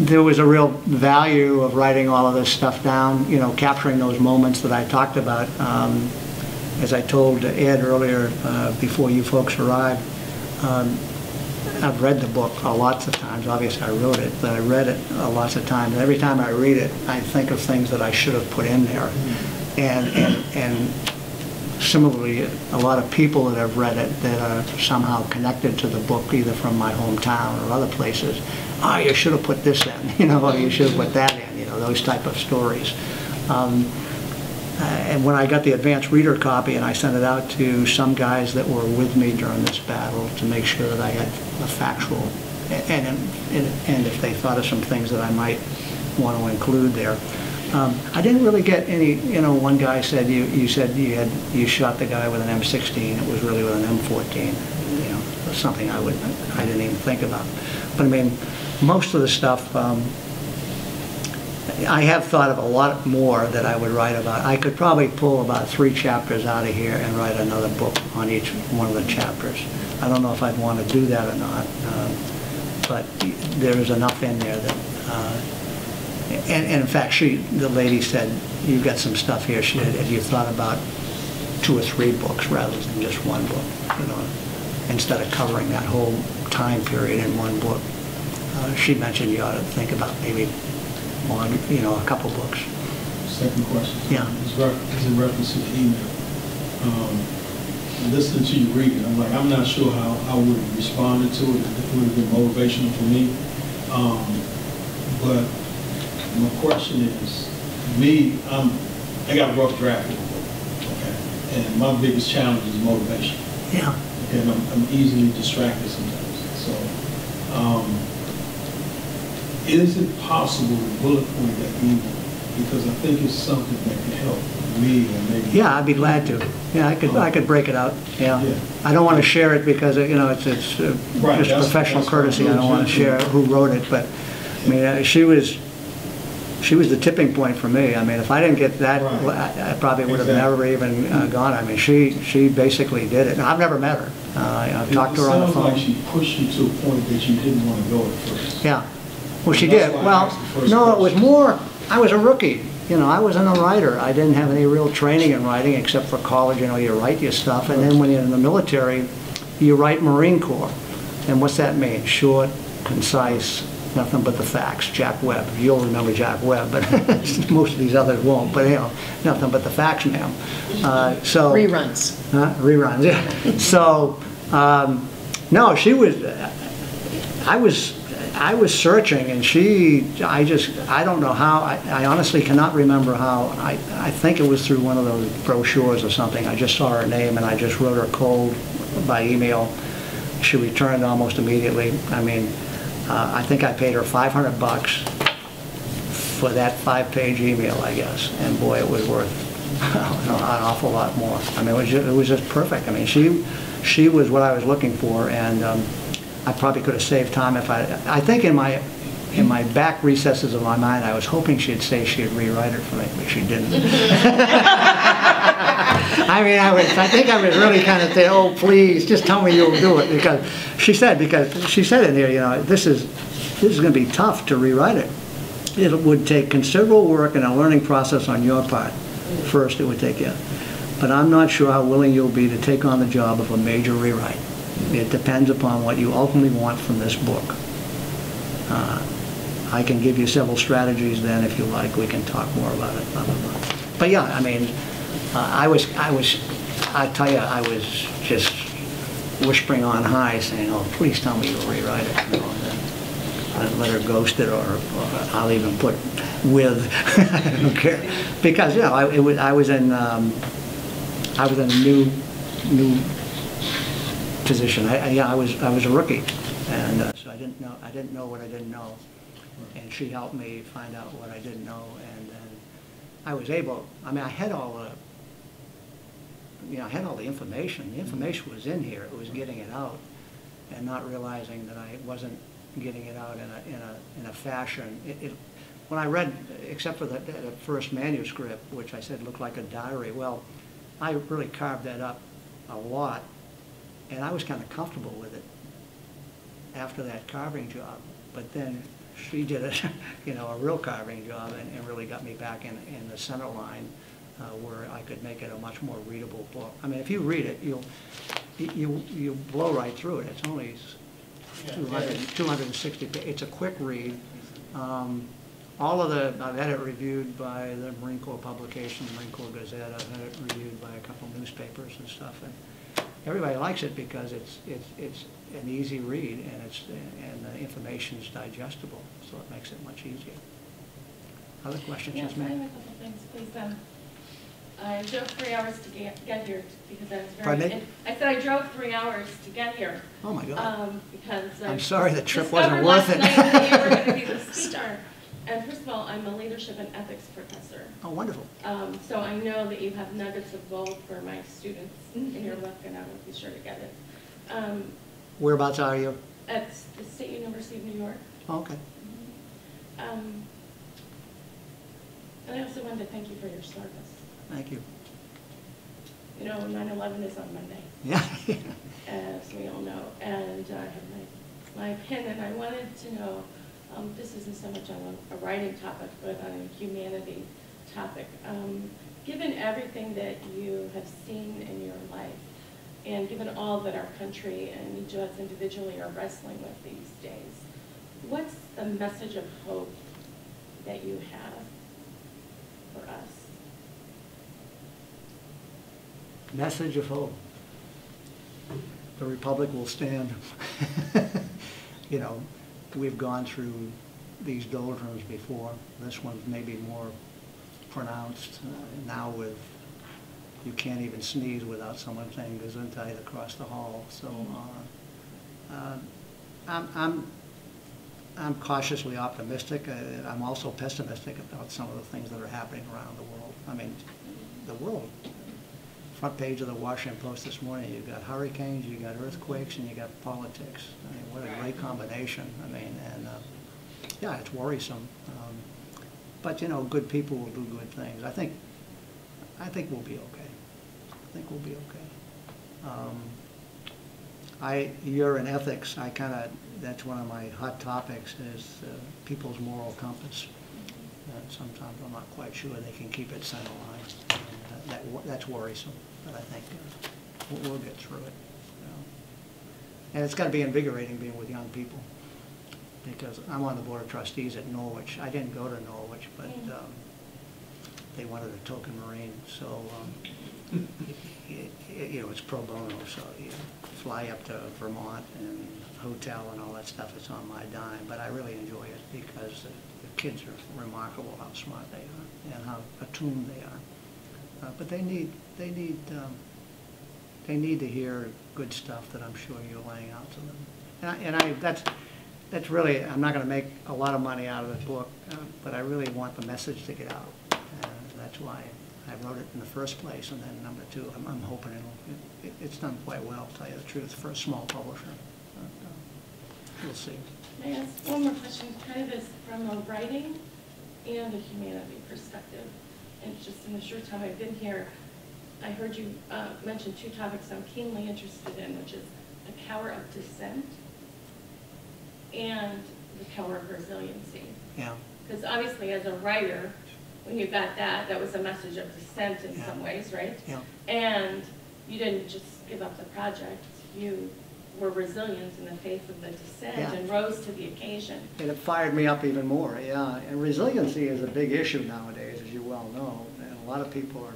Speaker 2: there was a real value of writing all of this stuff down, you know, capturing those moments that I talked about. Um, As I told Ed earlier, uh, before you folks arrived, um, I've read the book a lots of times, obviously I wrote it, but I read it a lots of times. Every time I read it, I think of things that I should have put in there. And, and, and similarly, a lot of people that have read it that are somehow connected to the book, either from my hometown or other places, oh, you should have put this in, you know, or you should have put that in, you know, those type of stories. Um, And when I got the advanced reader copy and I sent it out to some guys that were with me during this battle to make sure that I had a factual, and, and and if they thought of some things that I might want to include there. Um, I didn't really get any, you know, one guy said, you, you said you had, you shot the guy with an M16, it was really with an M14, you know, something I would, I didn't even think about. But I mean, most of the stuff, um, I have thought of a lot more that I would write about. I could probably pull about three chapters out of here and write another book on each one of the chapters. I don't know if I'd want to do that or not, um, but there is enough in there that, uh, and and in fact, she, the lady said, you've got some stuff here, she said, have you thought about two or three books rather than just one book, you know, instead of covering that whole time period in one book? Uh, She mentioned you ought to think about maybe one, you know, a couple books.
Speaker 4: Second question.
Speaker 2: Yeah.
Speaker 4: Ref- is in reference to the email. Um, Listening to you read it, I'm like, I'm not sure how I would have responded to it, it would have been motivational for me. Um, But my question is, me, I'm, I got a rough draft of the book, okay? And my biggest challenge is motivation.
Speaker 2: Yeah,
Speaker 4: Okay, and I'm, I'm easily distracted sometimes. So, um, is it possible to bullet point that email? Because I think it's something that can help me or maybe.
Speaker 2: yeah, I'd be glad to. Yeah, I could, I could break it out, yeah.
Speaker 4: Yeah.
Speaker 2: I don't want to share it because, you know, it's, it's uh,
Speaker 4: Right,
Speaker 2: just
Speaker 4: that's-
Speaker 2: professional
Speaker 4: that's
Speaker 2: courtesy. I don't want to share who wrote it, but, I mean, uh, she was, she was the tipping point for me. I mean, if I didn't get that,
Speaker 4: Right.
Speaker 2: I I probably would have
Speaker 4: Exactly.
Speaker 2: never even uh, gone. I mean, she, she basically did it. And I've never met her. Uh, I've talked to her on the
Speaker 4: It sounds like
Speaker 2: phone.
Speaker 4: she pushed you to a point that you didn't want to go at first.
Speaker 2: Yeah. Well, she did. Well,
Speaker 4: asked the first
Speaker 2: no, it was more, I was a rookie. You know, I wasn't a writer. I didn't have any real training in writing except for college, you know, you write your stuff. And then when you're in the military, you write Marine Corps. And what's that mean? Short, concise, nothing but the facts. Jack Webb. You'll remember Jack Webb, but most of these others won't. But, you know, nothing but the facts, ma'am. Uh, So.
Speaker 3: Reruns.
Speaker 2: Huh? Reruns, yeah. So, um, no, she was, I was, I was searching and she, I just, I don't know how, I I honestly cannot remember how. I, I think it was through one of those brochures or something. I just saw her name and I just wrote her cold by email. She returned almost immediately. I mean, uh, I think I paid her 500 bucks for that five-page email, I guess. And boy, it was worth an awful lot more. I mean, it was, ju- it was just perfect. I mean, she, she was what I was looking for, and um, I probably could have saved time if I, I think in my, in my back recesses of my mind, I was hoping she'd say she'd rewrite it for me, but she didn't. I mean, I was, I think I was really kind of saying, oh, please, just tell me you'll do it, because she said, because she said in here, you know, this is, this is gonna be tough to rewrite it. It would take considerable work and a learning process on your part. First, it would take you. But I'm not sure how willing you'll be to take on the job of a major rewrite. It depends upon what you ultimately want from this book. Uh, I can give you several strategies then, if you like, we can talk more about it, blah, blah, blah. But yeah, I mean, uh, I was, I was, I tell you, I was just whispering on high, saying, oh, please tell me you'll rewrite it. you know, and let her ghost it, or or I'll even put with, I don't care. Because, you know, I, it was, I was in, um, I was in a new, new position. I, I- yeah, I was, I was a rookie, and uh, so I didn't know, I didn't know what I didn't know. And she helped me find out what I didn't know, and then I was able, I mean, I had all the, you know, I had all the information. The information was in here, it was getting it out, and not realizing that I wasn't getting it out in a, in a, in a fashion. It, it, when I read, except for the, the first manuscript, which I said looked like a diary, well, I really carved that up a lot, and I was kind of comfortable with it after that carving job. But then she did it, you know, a real carving job and, and really got me back in, in the center line uh, where I could make it a much more readable book. I mean, if you read it, you'll, you, you blow right through it. It's only 200, 260, pa- it's a quick read. Um, All of the, I've had it reviewed by the Marine Corps publication, the Marine Corps Gazette, I've had it reviewed by a couple newspapers and stuff, and everybody likes it because it's, it's, it's an easy read, and it's, and the information's digestible, so it makes it much easier. Other questions,
Speaker 5: Yes,
Speaker 2: yes,
Speaker 5: I have a couple things, please. Um, I drove three hours to get, get here because I was very.
Speaker 2: Pardon me?
Speaker 5: I said I drove three hours to get here.
Speaker 2: Oh, my God.
Speaker 5: Um, because. I
Speaker 2: I'm sorry the trip wasn't worth it.
Speaker 5: night that you were gonna be the speaker. And first of all, I'm a leadership and ethics professor.
Speaker 2: Oh, wonderful.
Speaker 5: Um, so I know that you have nuggets of gold for my students in your book, and I will be sure to get it. Um,
Speaker 2: Whereabouts are you?
Speaker 5: at the State University of New York.
Speaker 2: Oh, Okay.
Speaker 5: Um, And I also wanted to thank you for your service.
Speaker 2: Thank you.
Speaker 5: You know, 9/11 is on Monday,
Speaker 2: Yeah.
Speaker 5: as we all know, and I have my, my pen, and I wanted to know, um, this isn't so much on a- writing topic, but on a humanity topic. Um, Given everything that you have seen in your life, and given all that our country and each of us individually are wrestling with these days, what's the message of hope that you have for us?
Speaker 2: Message of hope. The Republic will stand. You know, we've gone through these doldrums before. This one's maybe more pronounced uh, now with, you can't even sneeze without someone saying Gesundheit across the hall. So uh, uh, I'm, I'm, I'm cautiously optimistic. Uh, I'm also pessimistic about some of the things that are happening around the world. I mean, the world front page of the Washington Post this morning, you've got hurricanes, you've got earthquakes, and you got politics. I mean, what a great combination. I mean, and, uh, yeah, it's worrisome. Um, but, you know, good people will do good things. I think, I think we'll be okay. I think we'll be okay. Um, I, you're in ethics, I kind of, that's one of my hot topics, is uh, people's moral compass. Uh, Sometimes I'm not quite sure they can keep it center line. that- that- That's worrisome, but I think uh, we'll we'll get through it. you know. And it's got to be invigorating being with young people, because I'm on the Board of Trustees at Norwich. I didn't go to Norwich, but
Speaker 5: Mm.
Speaker 2: um, they wanted a token Marine, so, um, y- y- you know, it's pro bono, so you fly up to Vermont and hotel and all that stuff, it's on my dime, but I really enjoy it because the the kids are remarkable how smart they are and how attuned they are. Uh, But they need, they need, um, they need to hear good stuff that I'm sure you're laying out to them. And I, and I, that's, that's really, I'm not gonna make a lot of money out of the book, uh, but I really want the message to get out. And that's why I wrote it in the first place, and then number two, I'm, I'm hoping it'll, it, it's done quite well, to tell you the truth, for a small publisher. But, uh, We'll see.
Speaker 5: May I ask one more question, kind of is from a writing and a humanity perspective? And just in the short time I've been here, I heard you uh, mention two topics I'm keenly interested in, which is the power of dissent and the power of resiliency.
Speaker 2: Yeah,
Speaker 5: Because obviously, as a writer, when you got that, that was a message of dissent in
Speaker 2: Yeah.
Speaker 5: some ways, right?
Speaker 2: yeah,
Speaker 5: And you didn't just give up the project, you were resilient in the face of the dissent
Speaker 2: Yeah.
Speaker 5: and rose to the occasion.
Speaker 2: and it fired me up even more, yeah. And resiliency is a big issue nowadays, as you well know, and a lot of people are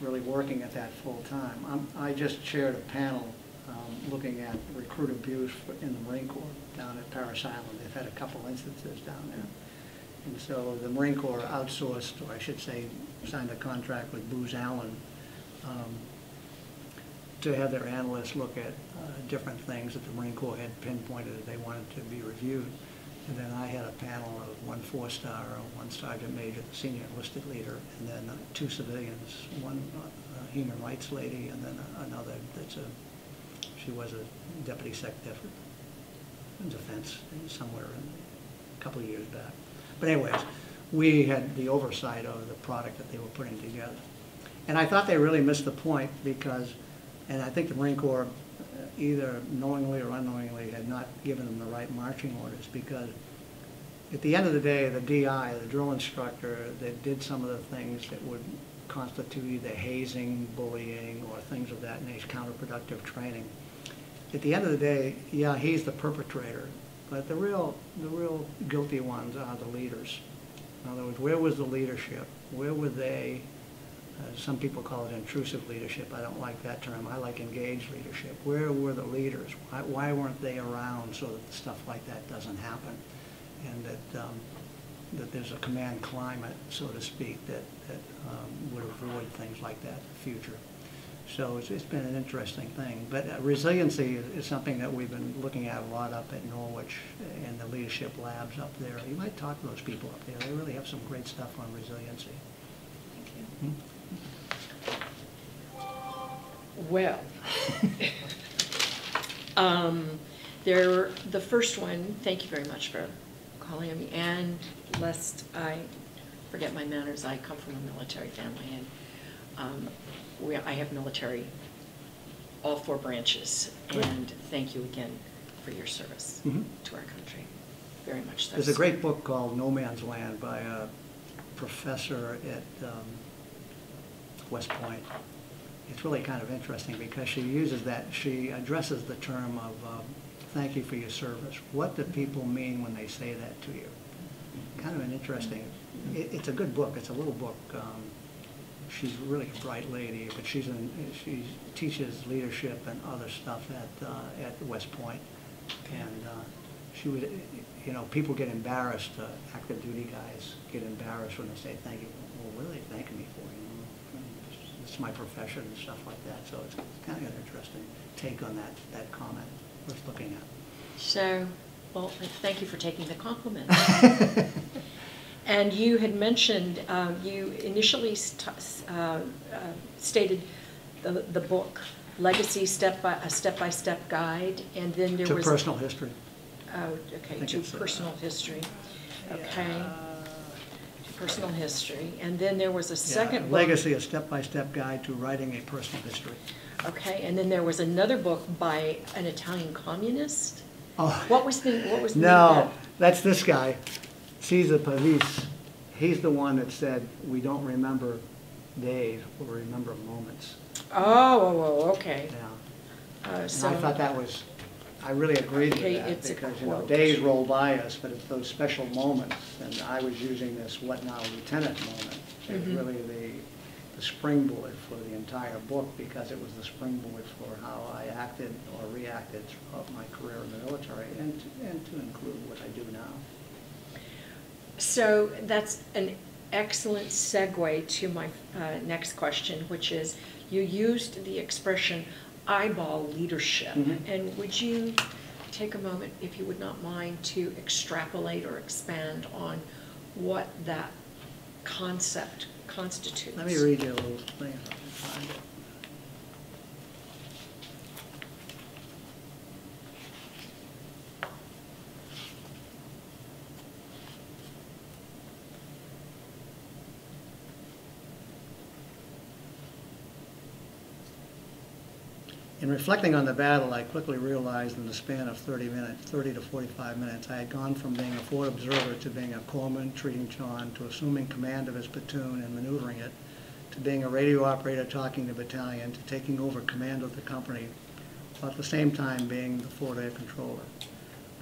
Speaker 2: really working at that full-time. I'm, I just chaired a panel um, looking at recruit abuse in the Marine Corps down at Parris Island. They've had a couple instances down there. And so the Marine Corps outsourced, or I should say, signed a contract with Booz Allen um, to have their analysts look at uh, different things that the Marine Corps had pinpointed that they wanted to be reviewed. And then I had a panel of one four-star, one sergeant major, the senior enlisted leader, and then uh, two civilians, one uh, human rights lady, and then another that's a, she was a deputy secretary in defense somewhere a couple of years back. But anyways, we had the oversight of the product that they were putting together. And I thought they really missed the point because, and I think the Marine Corps uh, either knowingly or unknowingly had not given them the right marching orders because at the end of the day, the DI, the drill instructor, that did some of the things that would constitute either hazing, bullying, or things of that nature, counterproductive training. At the end of the day, yeah, he's the perpetrator, but the real, the real guilty ones are the leaders. In other words, where was the leadership? Where were they? Uh, Some people call it intrusive leadership. I don't like that term. I like engaged leadership. Where were the leaders? Why, why weren't they around so that stuff like that doesn't happen? And that, um, that there's a command climate, so to speak, that, that um, would avoid things like that in the future. So it's, it's been an interesting thing. But uh, resiliency is, is something that we've been looking at a lot up at Norwich and the leadership labs up there. You might talk to those people up there. They really have some great stuff on resiliency.
Speaker 5: Thank you.
Speaker 3: Well, um, there, the first one, thank you very much for calling on me, and lest I forget my manners, I come from a military family, and um, we, I have military, all four branches, and thank you again for your service
Speaker 2: Mhm.
Speaker 3: to our country, very much so.
Speaker 2: There's a great book called No Man's Land by a professor at um, West Point. It's really kind of interesting because she uses that, she addresses the term of, um, thank you for your service. What do people mean when they say that to you? Kind of an interesting, it, it's a good book, it's a little book. um, She's really a bright lady, but she's in, she teaches leadership and other stuff at, uh, at West Point. And uh, she would, you know, people get embarrassed, uh, active duty guys get embarrassed when they say thank you. Well, they thanking me? It's my profession and stuff like that, so it's kind of an interesting take on that, that comment worth looking at.
Speaker 3: So, well, thank you for taking the compliment. And you had mentioned, um, you initially st- uh, uh, stated the, the book, Legacy Step by, a Step-by-Step Guide, and then there.
Speaker 2: To
Speaker 3: was.
Speaker 2: personal history.
Speaker 3: Oh, okay, to
Speaker 2: uh,
Speaker 3: personal history. Okay. Personal history, and then there was a second book.
Speaker 2: Legacy, a step-by-step guide to writing a personal history.
Speaker 3: Okay, and then there was another book by an Italian communist.
Speaker 2: Oh.
Speaker 3: What was the, what was the
Speaker 2: No, that's this guy, Cesare Pavese. He's the one that said, "We don't remember days, we remember moments."
Speaker 3: Oh, oh, oh, okay.
Speaker 2: Yeah.
Speaker 3: Uh, So.
Speaker 2: I thought that was, I really agree with
Speaker 3: Okay,
Speaker 2: that,
Speaker 3: it's a
Speaker 2: because, you know,
Speaker 3: quote.
Speaker 2: days roll by us, but it's those special moments, and I was using this what now lieutenant moment. It was
Speaker 3: Mhm.
Speaker 2: really the, the springboard for the entire book, because it was the springboard for how I acted or reacted throughout my career in the military, and, to- and to include what I do now.
Speaker 3: So that's an excellent segue to my uh, next question, which is, you used the expression eyeball leadership.
Speaker 2: Mhm.
Speaker 3: And would you take a moment, if you would not mind, to extrapolate or expand on what that concept constitutes?
Speaker 2: Let me read you a little thing, In reflecting on the battle, I quickly realized in the span of 30 minutes, 30 to 45 minutes, I had gone from being a forward observer to being a corpsman treating John, to assuming command of his platoon and maneuvering it, to being a radio operator talking to battalion, to taking over command of the company, while at the same time being the forward air controller.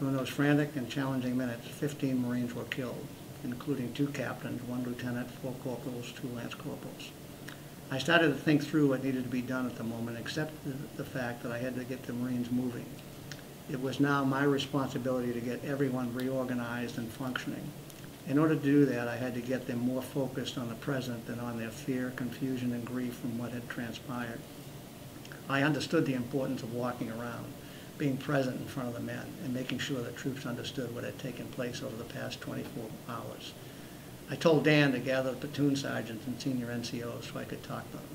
Speaker 2: During those frantic and challenging minutes, 15 Marines were killed, including two captains, one lieutenant, four corporals, two lance corporals. I started to think through what needed to be done at the moment, except the, the fact that I had to get the Marines moving. It was now my responsibility to get everyone reorganized and functioning. In order to do that, I had to get them more focused on the present than on their fear, confusion, and grief from what had transpired. I understood the importance of walking around, being present in front of the men, and making sure the troops understood what had taken place over the past 24 hours. I told Dan to gather the platoon sergeants and senior NCOs so I could talk to them.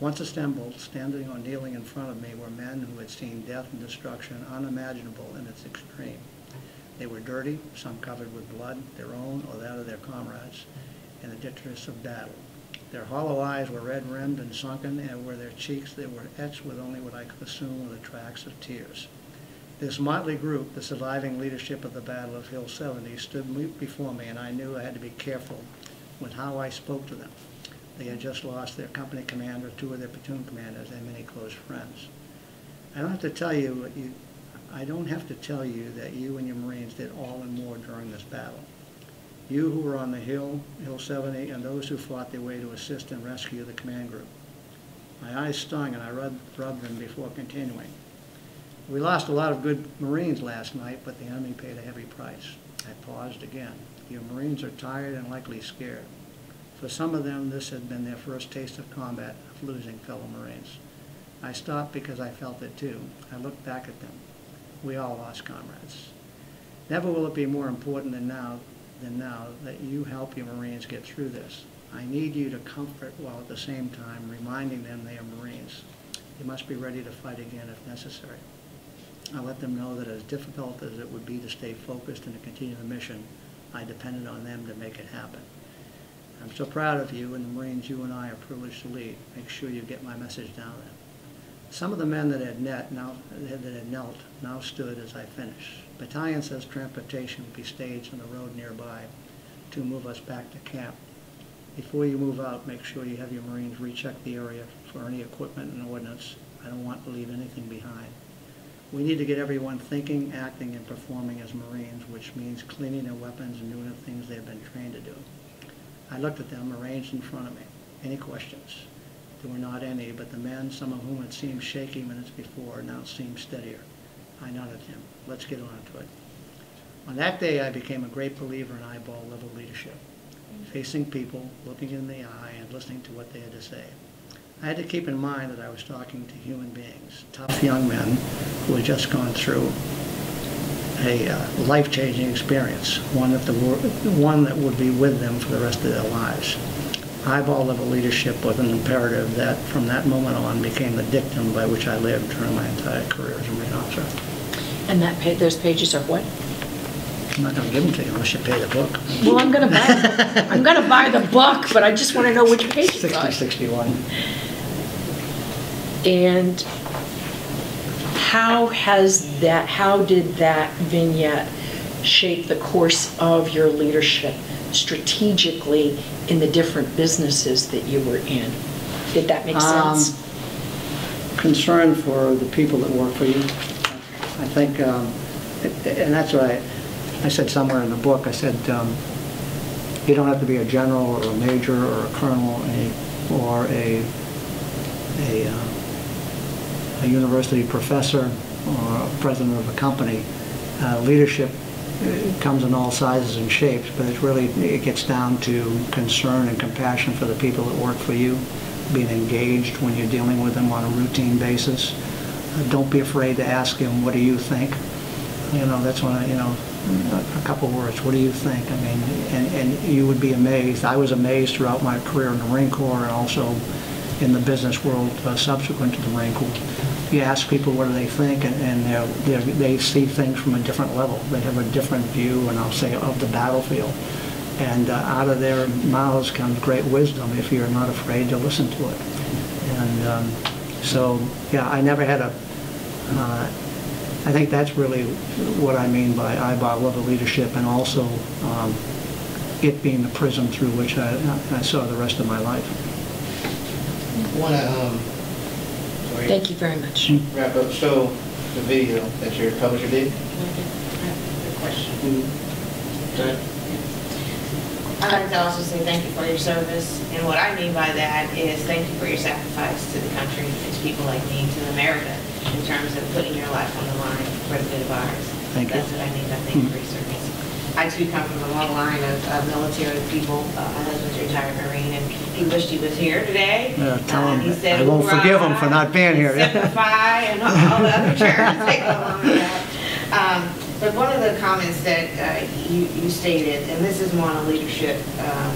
Speaker 2: Once assembled, standing or kneeling in front of me were men who had seen death and destruction unimaginable in its extreme. They were dirty, some covered with blood, their own or that of their comrades, in the detritus of battle. Their hollow eyes were red-rimmed and sunken, and were their cheeks that were etched with only what I could assume were the tracks of tears. This motley group, the surviving leadership of the Battle of Hill 70, stood before me, and I knew I had to be careful with how I spoke to them. They had just lost their company commander, two of their platoon commanders, and many close friends. I don't have to tell you, you, I don't have to tell you that you and your Marines did all and more during this battle. You who were on the Hill, Hill 70, and those who fought their way to assist and rescue the command group. My eyes stung, and I rubbed, rubbed them before continuing. We lost a lot of good Marines last night, but the enemy paid a heavy price. I paused again. Your Marines are tired and likely scared. For some of them, this had been their first taste of combat, of losing fellow Marines. I stopped because I felt it too. I looked back at them. We all lost comrades. Never will it be more important than now, than now that you help your Marines get through this. I need you to comfort while at the same time reminding them they are Marines. You must be ready to fight again if necessary. I let them know that as difficult as it would be to stay focused and to continue the mission, I depended on them to make it happen. I'm so proud of you and the Marines you and I are privileged to lead. Make sure you get my message down there. Some of the men that had net now that had knelt now stood as I finished. Battalion says transportation will be staged on the road nearby to move us back to camp. Before you move out, make sure you have your Marines recheck the area for any equipment and ordnance. I don't want to leave anything behind. We need to get everyone thinking, acting, and performing as Marines, which means cleaning their weapons and doing the things they've been trained to do. I looked at them arranged in front of me. Any questions? There were not any, but the men, some of whom had seemed shaky minutes before, now seemed steadier. I nodded to him. Let's get on to it. On that day, I became a great believer in eyeball level leadership, facing people, looking in the eye, and listening to what they had to say. I had to keep in mind that I was talking to human beings, tough young men who had just gone through a uh, life-changing experience, one that, the, one that would be with them for the rest of their lives. Eyeball level leadership was an imperative that, from that moment on, became the dictum by which I lived during my entire career as a Marine officer.
Speaker 3: And that, pa- those pages are what?
Speaker 2: I'm not gonna give them to you unless you pay the book.
Speaker 3: Well, I'm gonna buy, I'm gonna buy the book, but I just wanna know which page
Speaker 2: 60, 61.
Speaker 3: And how has that, how did that vignette shape the course of your leadership strategically in the different businesses that you were in? Did that make
Speaker 2: Um,
Speaker 3: sense?
Speaker 2: Concern for the people that work for you. I think, um, and that's what I, I said somewhere in the book, I said, um, you don't have to be a general or a major or a colonel a- or a, a, uh, a university professor or a president of a company. Uh, Leadership uh, comes in all sizes and shapes, but it's really, it gets down to concern and compassion for the people that work for you, being engaged when you're dealing with them on a routine basis. Uh, Don't be afraid to ask them, what do you think? You know, that's I, you know, a- a couple words, what do you think? I mean, and, and you would be amazed. I was amazed throughout my career in the Marine Corps and also in the business world uh, subsequent to the Marine Corps. You ask people what do they think, and, and they're, they're, they see things from a different level. They have a different view, and I'll say, of the battlefield. And uh, out of their mouths comes great wisdom if you're not afraid to listen to it. And um, so, yeah, I never had a, uh, I think that's really what I mean by eyeball level leadership, and also um, it being the prism through which I, I saw the rest of my life.
Speaker 1: Want to, um, sorry,
Speaker 3: Thank you very much.
Speaker 1: wrap up, show the video that your publisher did?
Speaker 7: Good question.
Speaker 1: Go ahead.
Speaker 7: I'd like to also say thank you for your service, and what I mean by that is thank you for your sacrifice to the country, and to people like me, to America, in terms of putting your life on the line for the good of ours.
Speaker 2: Thank you.
Speaker 7: That's what I mean by thank you for your service. I too come from a long line of uh, military people. Uh, My husband's a retired Marine, and he wished he was here today.
Speaker 2: Yeah, tell
Speaker 7: Uh,
Speaker 2: him
Speaker 7: he said,
Speaker 2: I won't forgive him for not being here.
Speaker 7: Semper Fi and all the other terms that go along with that. Um, But one of the comments that uh, you you stated, and this is more on a leadership, um,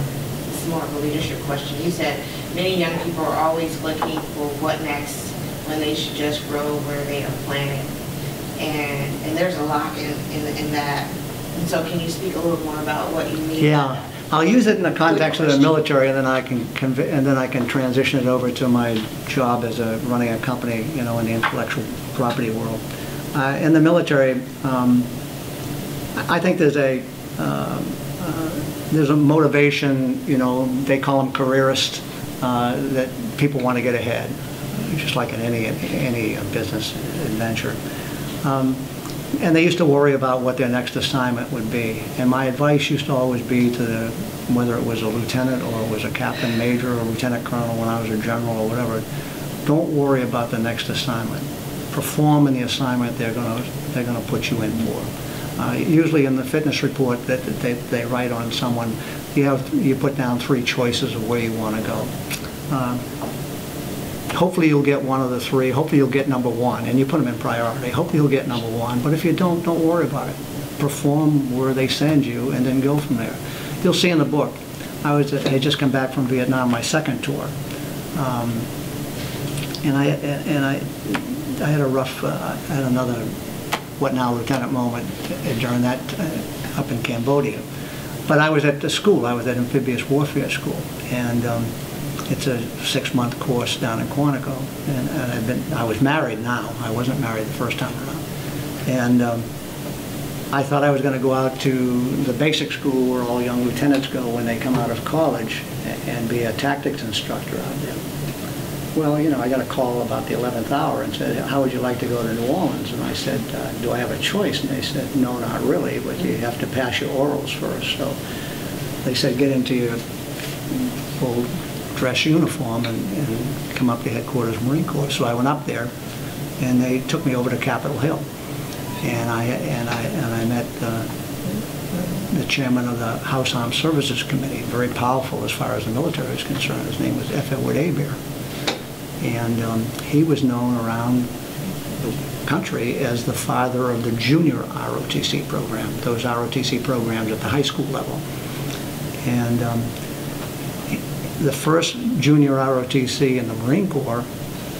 Speaker 7: this is more of a leadership question. You said, many young people are always looking for what next when they should just grow where they are planted. And, and there's a lot in, in in that. And so can you speak a little more about what you mean by
Speaker 2: Yeah,
Speaker 7: that?
Speaker 2: I'll use it in the context of the
Speaker 7: question.
Speaker 2: military, and then I can, and then I can transition it over to my job as a, running a company, you know, in the intellectual property world. Uh, In the military, um, I I think there's a, um, uh, there's a motivation, you know, they call them careerists, uh, that people want to get ahead, just like in any, any business adventure. Um, And they used to worry about what their next assignment would be. And my advice used to always be to the, whether it was a lieutenant or it was a captain major or lieutenant colonel when I was a general or whatever, don't worry about the next assignment. Perform in the assignment they're going to, they're going to put you in for. Uh, Usually in the fitness report that that they, they write on someone, you have, you put down three choices of where you want to go. Um, hopefully you'll get one of the three, hopefully you'll get number one, and you put them in priority. Hopefully you'll get number one, but if you don't, don't worry about it. Perform where they send you and then go from there. You'll see in the book, I was, I had just come back from Vietnam, my second tour. Um, And I, and I, I had a rough, uh, I had another, what now lieutenant moment during that, uh, up in Cambodia. But I was at the school, I was at amphibious warfare school, and um, it's a six-month course down in Quantico. And and I've been, I was married now, I wasn't married the first time around. And um, I thought I was going to go out to the basic school where all young lieutenants go when they come out of college and be a tactics instructor out there. Well, you know, I got a call about the 11th hour and said, how would you like to go to New Orleans? And I said, uh, do I have a choice? And they said, no, not really, but you have to pass your orals first. So they said, get into your full dress uniform and, and come up to headquarters Marine Corps. So I went up there and they took me over to Capitol Hill. And I, and I, and I met uh, the chairman of the House Armed Services Committee, very powerful as far as the military is concerned. His name was F. Edward Hébert. And um, he was known around the country as the father of the junior ROTC program, those ROTC programs at the high school level. And um, the first junior ROTC in the Marine Corps,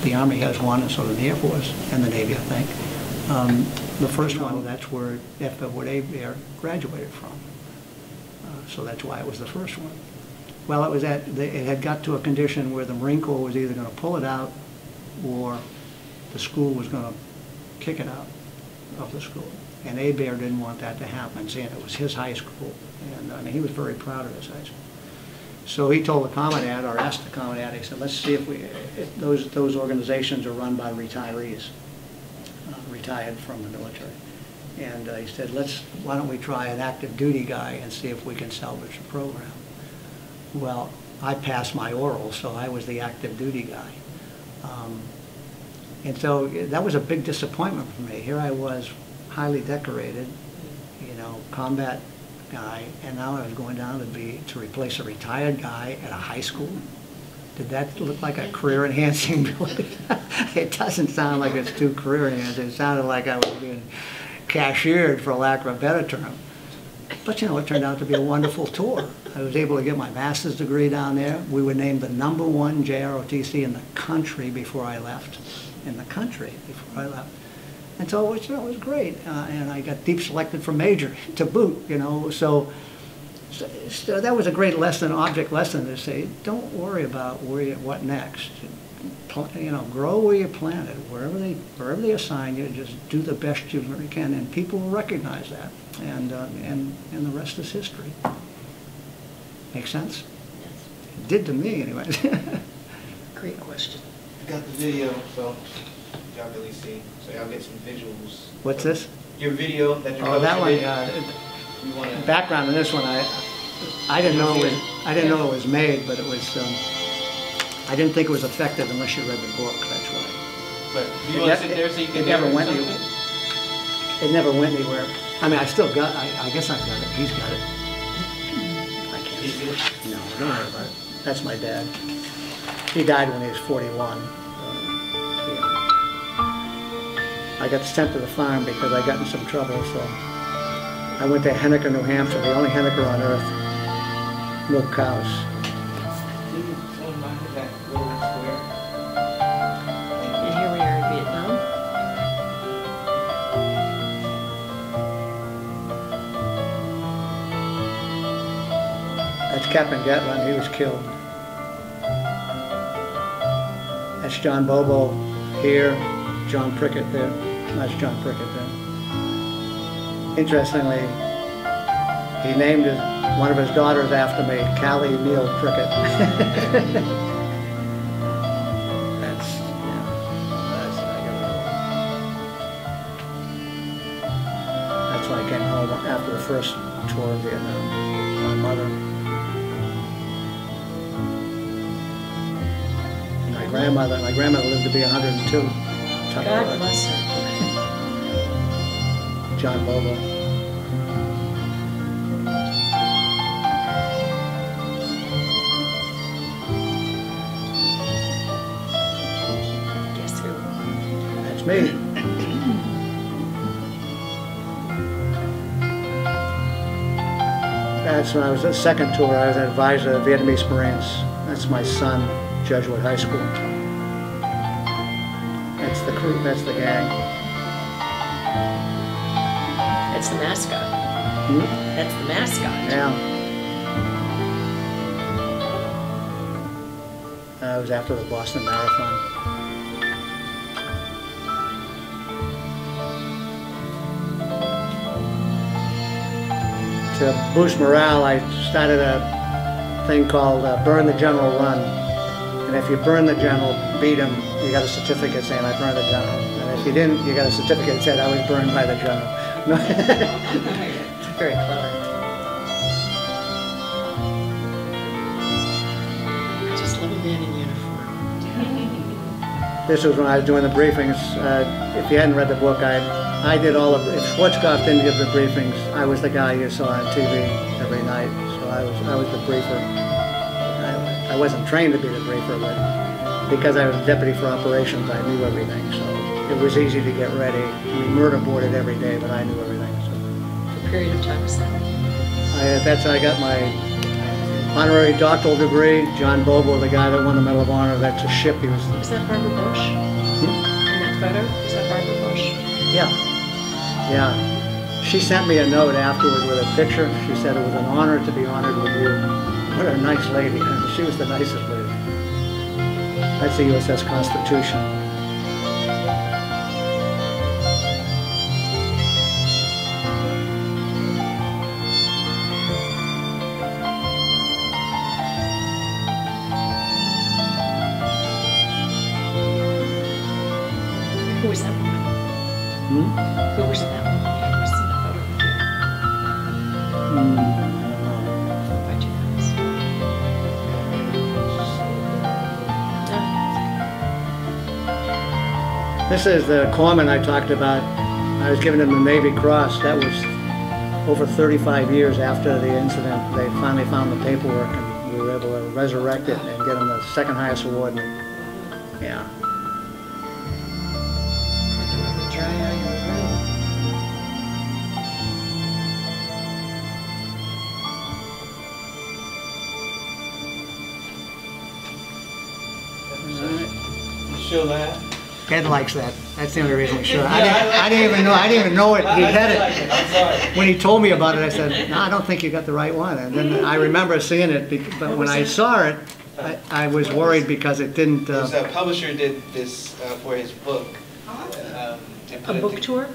Speaker 2: the Army has one, and so does the Air Force, and the Navy, I think. Um, The first one, that's where F. Edward Hébert graduated from. Uh, So that's why it was the first one. Well, it was at, they- it had got to a condition where the Marine Corps was either going to pull it out or the school was going to kick it out of the school. And Hébert didn't want that to happen, saying it was his high school. And, I mean, he was very proud of his high school. So he told the commandant, or asked the commandant, he said, let's see if we, if those, those organizations are run by retirees, uh, retired from the military. And uh, he said, let's, why don't we try an active duty guy and see if we can salvage the program? Well, I passed my oral, so I was the active duty guy. Um, And so that was a big disappointment for me. Here I was, highly decorated, you know, combat guy, and now I was going down to be, to replace a retired guy at a high school. Did that look like a career enhancing? It doesn't sound like it's too career enhancing. It sounded like I was being cashiered, for lack of a better term. But you know, it turned out to be a wonderful tour. I was able to get my master's degree down there. We were named the number one JROTC in the country before I left, in the country before I left. And so it was, it was great. Uh, and I got deep selected for major to boot, you know, so, so, so that was a great lesson, object lesson to say, don't worry about where you, what next. Pl- You know, grow where you planted, wherever they, wherever they assign you, just do the best you can, and people will recognize that. And, uh, and, and the rest is history. Make sense? It did to me, anyway.
Speaker 3: Great question.
Speaker 1: I got the video, so y'all really see. So y'all get some visuals.
Speaker 2: What's this?
Speaker 1: Your video that you're
Speaker 2: Oh, that one. Uh,
Speaker 1: wanna...
Speaker 2: Background in this one, I I didn't know it was I didn't know it was made, but it was. Um, I didn't think it was effective unless you read the book. That's why.
Speaker 1: But you want
Speaker 2: to
Speaker 1: sit there so you can
Speaker 2: it
Speaker 1: never
Speaker 2: went anywhere. It never went anywhere. I mean, I still got. I, I guess I've got it. He's got it. I can't. He no, don't worry about it. That's my dad. He died when he was 41. I got sent to the farm because I got in some trouble, so I went to Henniker, New Hampshire, the only Henniker on earth, milk cows.
Speaker 3: And here we are in Vietnam.
Speaker 2: That's Captain Gatlin, he was killed. That's John Bobo here, John Prickett there. That's John Prickett there. Interestingly, he named his, one of his daughters after me, Callie Neal Prickett. That's, yeah, that's, That's why I came home after the first tour of Vietnam. My mother. My grandmother, my grandmother lived to be 102.
Speaker 3: God bless her.
Speaker 2: John Bobo.
Speaker 3: Guess who?
Speaker 2: That's me. That's when I was at second tour, I was an advisor of Vietnamese Marines. That's my son, Jesuit High School. That's the crew, that's the gang.
Speaker 3: That's the mascot.
Speaker 2: Hmm?
Speaker 3: That's the mascot.
Speaker 2: Yeah. Uh, it was after the Boston Marathon. To boost morale, I started a thing called uh, Burn the General Run. And if you burn the general, beat him, you got a certificate saying I burned the general. And if you didn't, you got a certificate that said I was burned by the general.
Speaker 3: Very clever. I just love a man in uniform.
Speaker 2: This was when I was doing the briefings. Uh, If you hadn't read the book, I, I did all of, if Schwarzkopf didn't give the briefings, I was the guy you saw on TV every night. So I was, I was the briefer. I, I wasn't trained to be the briefer, but because I was deputy for operations, I knew everything. So it was easy to get ready. We murder boarded every day, but I knew everything. So
Speaker 3: What period of time was that?
Speaker 2: I, uh, that's how I got my honorary doctoral degree. John Bobo, the guy that won the Medal of Honor, that's a ship he was
Speaker 3: Was that Barbara Bush? Hmm? In that photo? Was that Barbara Bush?
Speaker 2: Yeah, yeah. She sent me a note afterward with a picture. She said it was an honor to be honored with you. What a nice lady. She was the nicest lady. That's the USS Constitution. This is the corpsman I talked about. I was giving him the Navy Cross. That was over 35 years after the incident. They finally found the paperwork and we were able to resurrect it and get him the second highest award. Yeah.
Speaker 3: Right.
Speaker 1: Show that?
Speaker 2: Ed likes that. That's the only reason we should. I
Speaker 1: Yeah, I
Speaker 2: didn't, I didn't even know, I didn't even know it. He
Speaker 1: I- I
Speaker 2: had it. When he told me about it, I said, no, I don't think you got the right one. And then I remember seeing it, but when I saw it, I, I was worried because it didn't,
Speaker 1: It was
Speaker 2: uh,
Speaker 1: a publisher did this uh, for his book. Um,
Speaker 3: A book tour?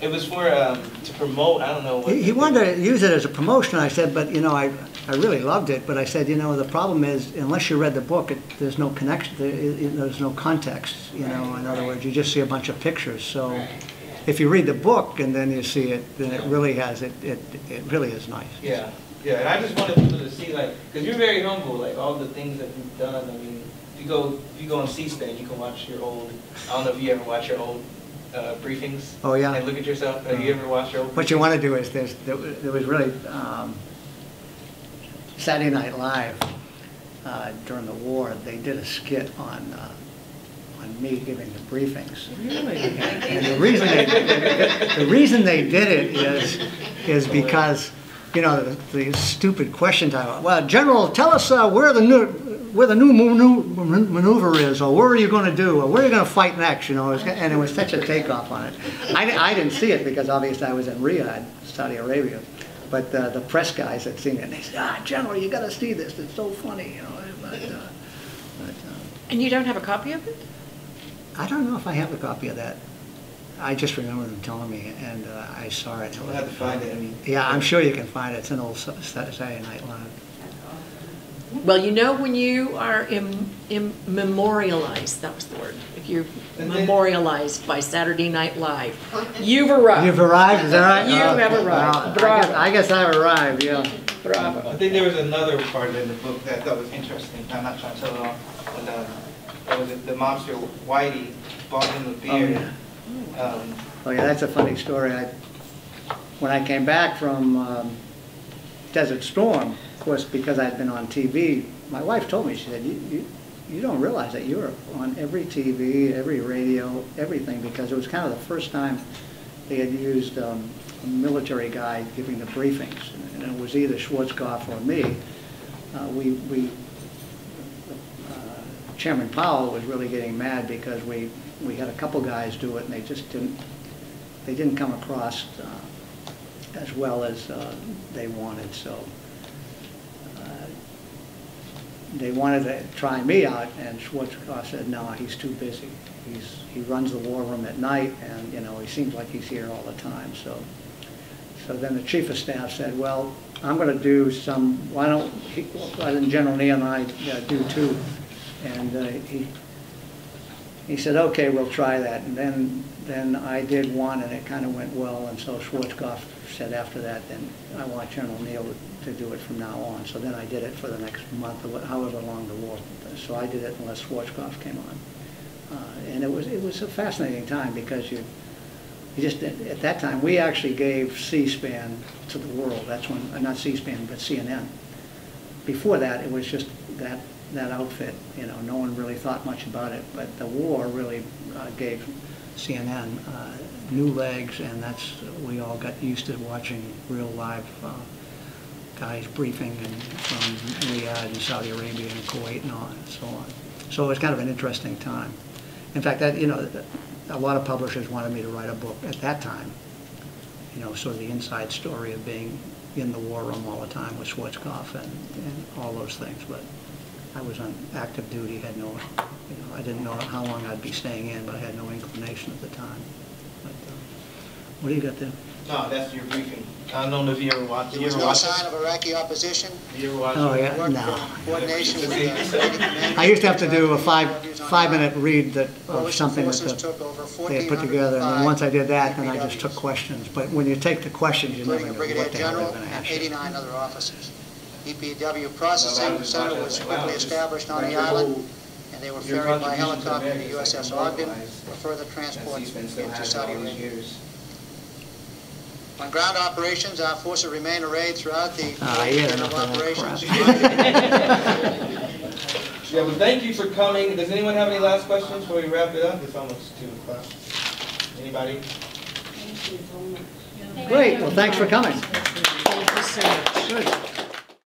Speaker 1: It was for, um, to promote, I don't know what.
Speaker 2: he he wanted to use it as a promotion. I said, but, you know, I, I really loved it. But I said, you know, the problem is unless you read the book, it, there's no connection, there, it- there's no context, you know. In other words, you just see a bunch of pictures. So if you read the book and then you see it, then it really has, it, it, it really is nice.
Speaker 1: Yeah, yeah, and I just wanted people to see like, because you're very humble, like all the things that you've done. I mean, if you go, if you go on C-SPAN, you can watch your old. I don't know if you ever watch your old uh, briefings.
Speaker 2: Oh, yeah.
Speaker 1: And look at yourself. Have you ever watched your old?
Speaker 2: What you want to do is, there's, there was there was really, um, Saturday Night Live, uh, during the war, they did a skit on, uh, on me giving the briefings. And the reason they, the reason they did it is, is because, you know, the the stupid question time, well, General, tell us uh, where the new, where the new maneuver is, or what are you going to do, or where are you going to fight next, you know, and it was such a takeoff on it. I, I didn't see it because obviously I was in Riyadh, Saudi Arabia, but uh, the press guys had seen it, and they said, ah, General, you got to see this, it's so funny, you know, but, uh, but, uh,
Speaker 3: And you don't have a copy of it?
Speaker 2: I don't know if I have a copy of that. I just remember them telling me, and uh, I saw it.
Speaker 1: We'll have to find it. I mean.
Speaker 2: Yeah, I'm sure you can find it. It's an old Sa- Sa- Saturday Night Live.
Speaker 3: Well, you know, when you are im- im- memorialized, that was the word, if you're
Speaker 1: then-
Speaker 3: memorialized by Saturday Night Live, you've arrived.
Speaker 2: You've arrived, is that right?
Speaker 3: You
Speaker 2: Oh,
Speaker 3: have arrived.
Speaker 2: well, I guess-
Speaker 3: Bravo.
Speaker 2: I guess I've arrived, yeah.
Speaker 3: Bravo.
Speaker 1: I think there was another part in the book that I thought was interesting. I'm not trying to tell it all. But, uh, that was the mobster Whitey bought him a beer. Oh Um,
Speaker 2: Oh, yeah, that's a funny story. I, when I came back from um, Desert Storm, of course, because I'd been on TV, my wife told me, she said, you, you, you don't realize that you're on every TV, every radio, everything, because it was kind of the first time they had used um, a military guy giving the briefings, and it was either Schwarzkopf or me. Uh, we, we, uh, Chairman Powell was really getting mad because we, we had a couple guys do it, and they just didn't, they didn't come across uh, as well as uh, they wanted, so they wanted to try me out, and Schwarzkopf said, no, he's too busy. He's, he runs the war room at night, and, you know, he seems like he's here all the time, so. So then the chief of staff said, well, I'm going to do some, why don't, he- don't General Neal and I uh, do two? And uh, he, he said, okay, we'll try that. And then, then I did one, and it kind of went well, and so Schwarzkopf said after that, then I want General Neal to do it from now on. So then I did it for the next month, or however long the war. So I did it unless Schwarzkopf came on. Uh, And it was, it was a fascinating time, because you, you just, at at that time, we actually gave C-SPAN to the world. That's when, uh, not C-SPAN, but CNN. Before that, it was just that, that outfit, you know, no one really thought much about it. But the war really uh, gave CNN uh, new legs, and that's, we all got used to watching real live uh, guys briefing and from Riyadh and Saudi Arabia and Kuwait and on and so on. So it was kind of an interesting time. In fact, that, you know, a lot of publishers wanted me to write a book at that time, you know, sort of the inside story of being in the war room all the time with Schwarzkopf and, and all those things, but I was on active duty, had no, you know, I didn't know how long I'd be staying in, but I had no inclination at the time. But, What do you got there?
Speaker 1: No, that's your briefing. I don't know if you ever watched,
Speaker 8: There
Speaker 1: you
Speaker 8: was
Speaker 1: ever
Speaker 8: no
Speaker 1: watched
Speaker 8: sign of Iraqi opposition.
Speaker 1: You ever watched
Speaker 2: Oh, yeah,
Speaker 8: Worked
Speaker 2: no.
Speaker 8: coordination with the
Speaker 2: I used to have to do a five five
Speaker 8: minute
Speaker 2: read that, of something that the- they had put together, and then once I did that, then I just took questions. But when you take the questions, you never
Speaker 8: Including
Speaker 2: know
Speaker 8: brigadier
Speaker 2: what the hell they're
Speaker 8: general
Speaker 2: gonna
Speaker 8: and
Speaker 2: ask
Speaker 8: 89 other officers. EPW processing
Speaker 1: was
Speaker 8: center was
Speaker 1: was like,
Speaker 8: quickly
Speaker 1: wow,
Speaker 8: established on the island, and they were ferried by helicopter to USS Ogden for further transport into Saudi Arabia.
Speaker 1: Years.
Speaker 8: On ground operations, our forces remain arrayed throughout the
Speaker 2: Ah, yeah,
Speaker 8: of
Speaker 2: enough of that
Speaker 8: operations.
Speaker 1: Yeah, well, thank you for coming. Does anyone have any last questions before we wrap it up? It's almost two o'clock. Anybody?
Speaker 5: Thank you so much.
Speaker 2: Great, well, thanks for coming.
Speaker 3: Thank you so much.
Speaker 2: Good.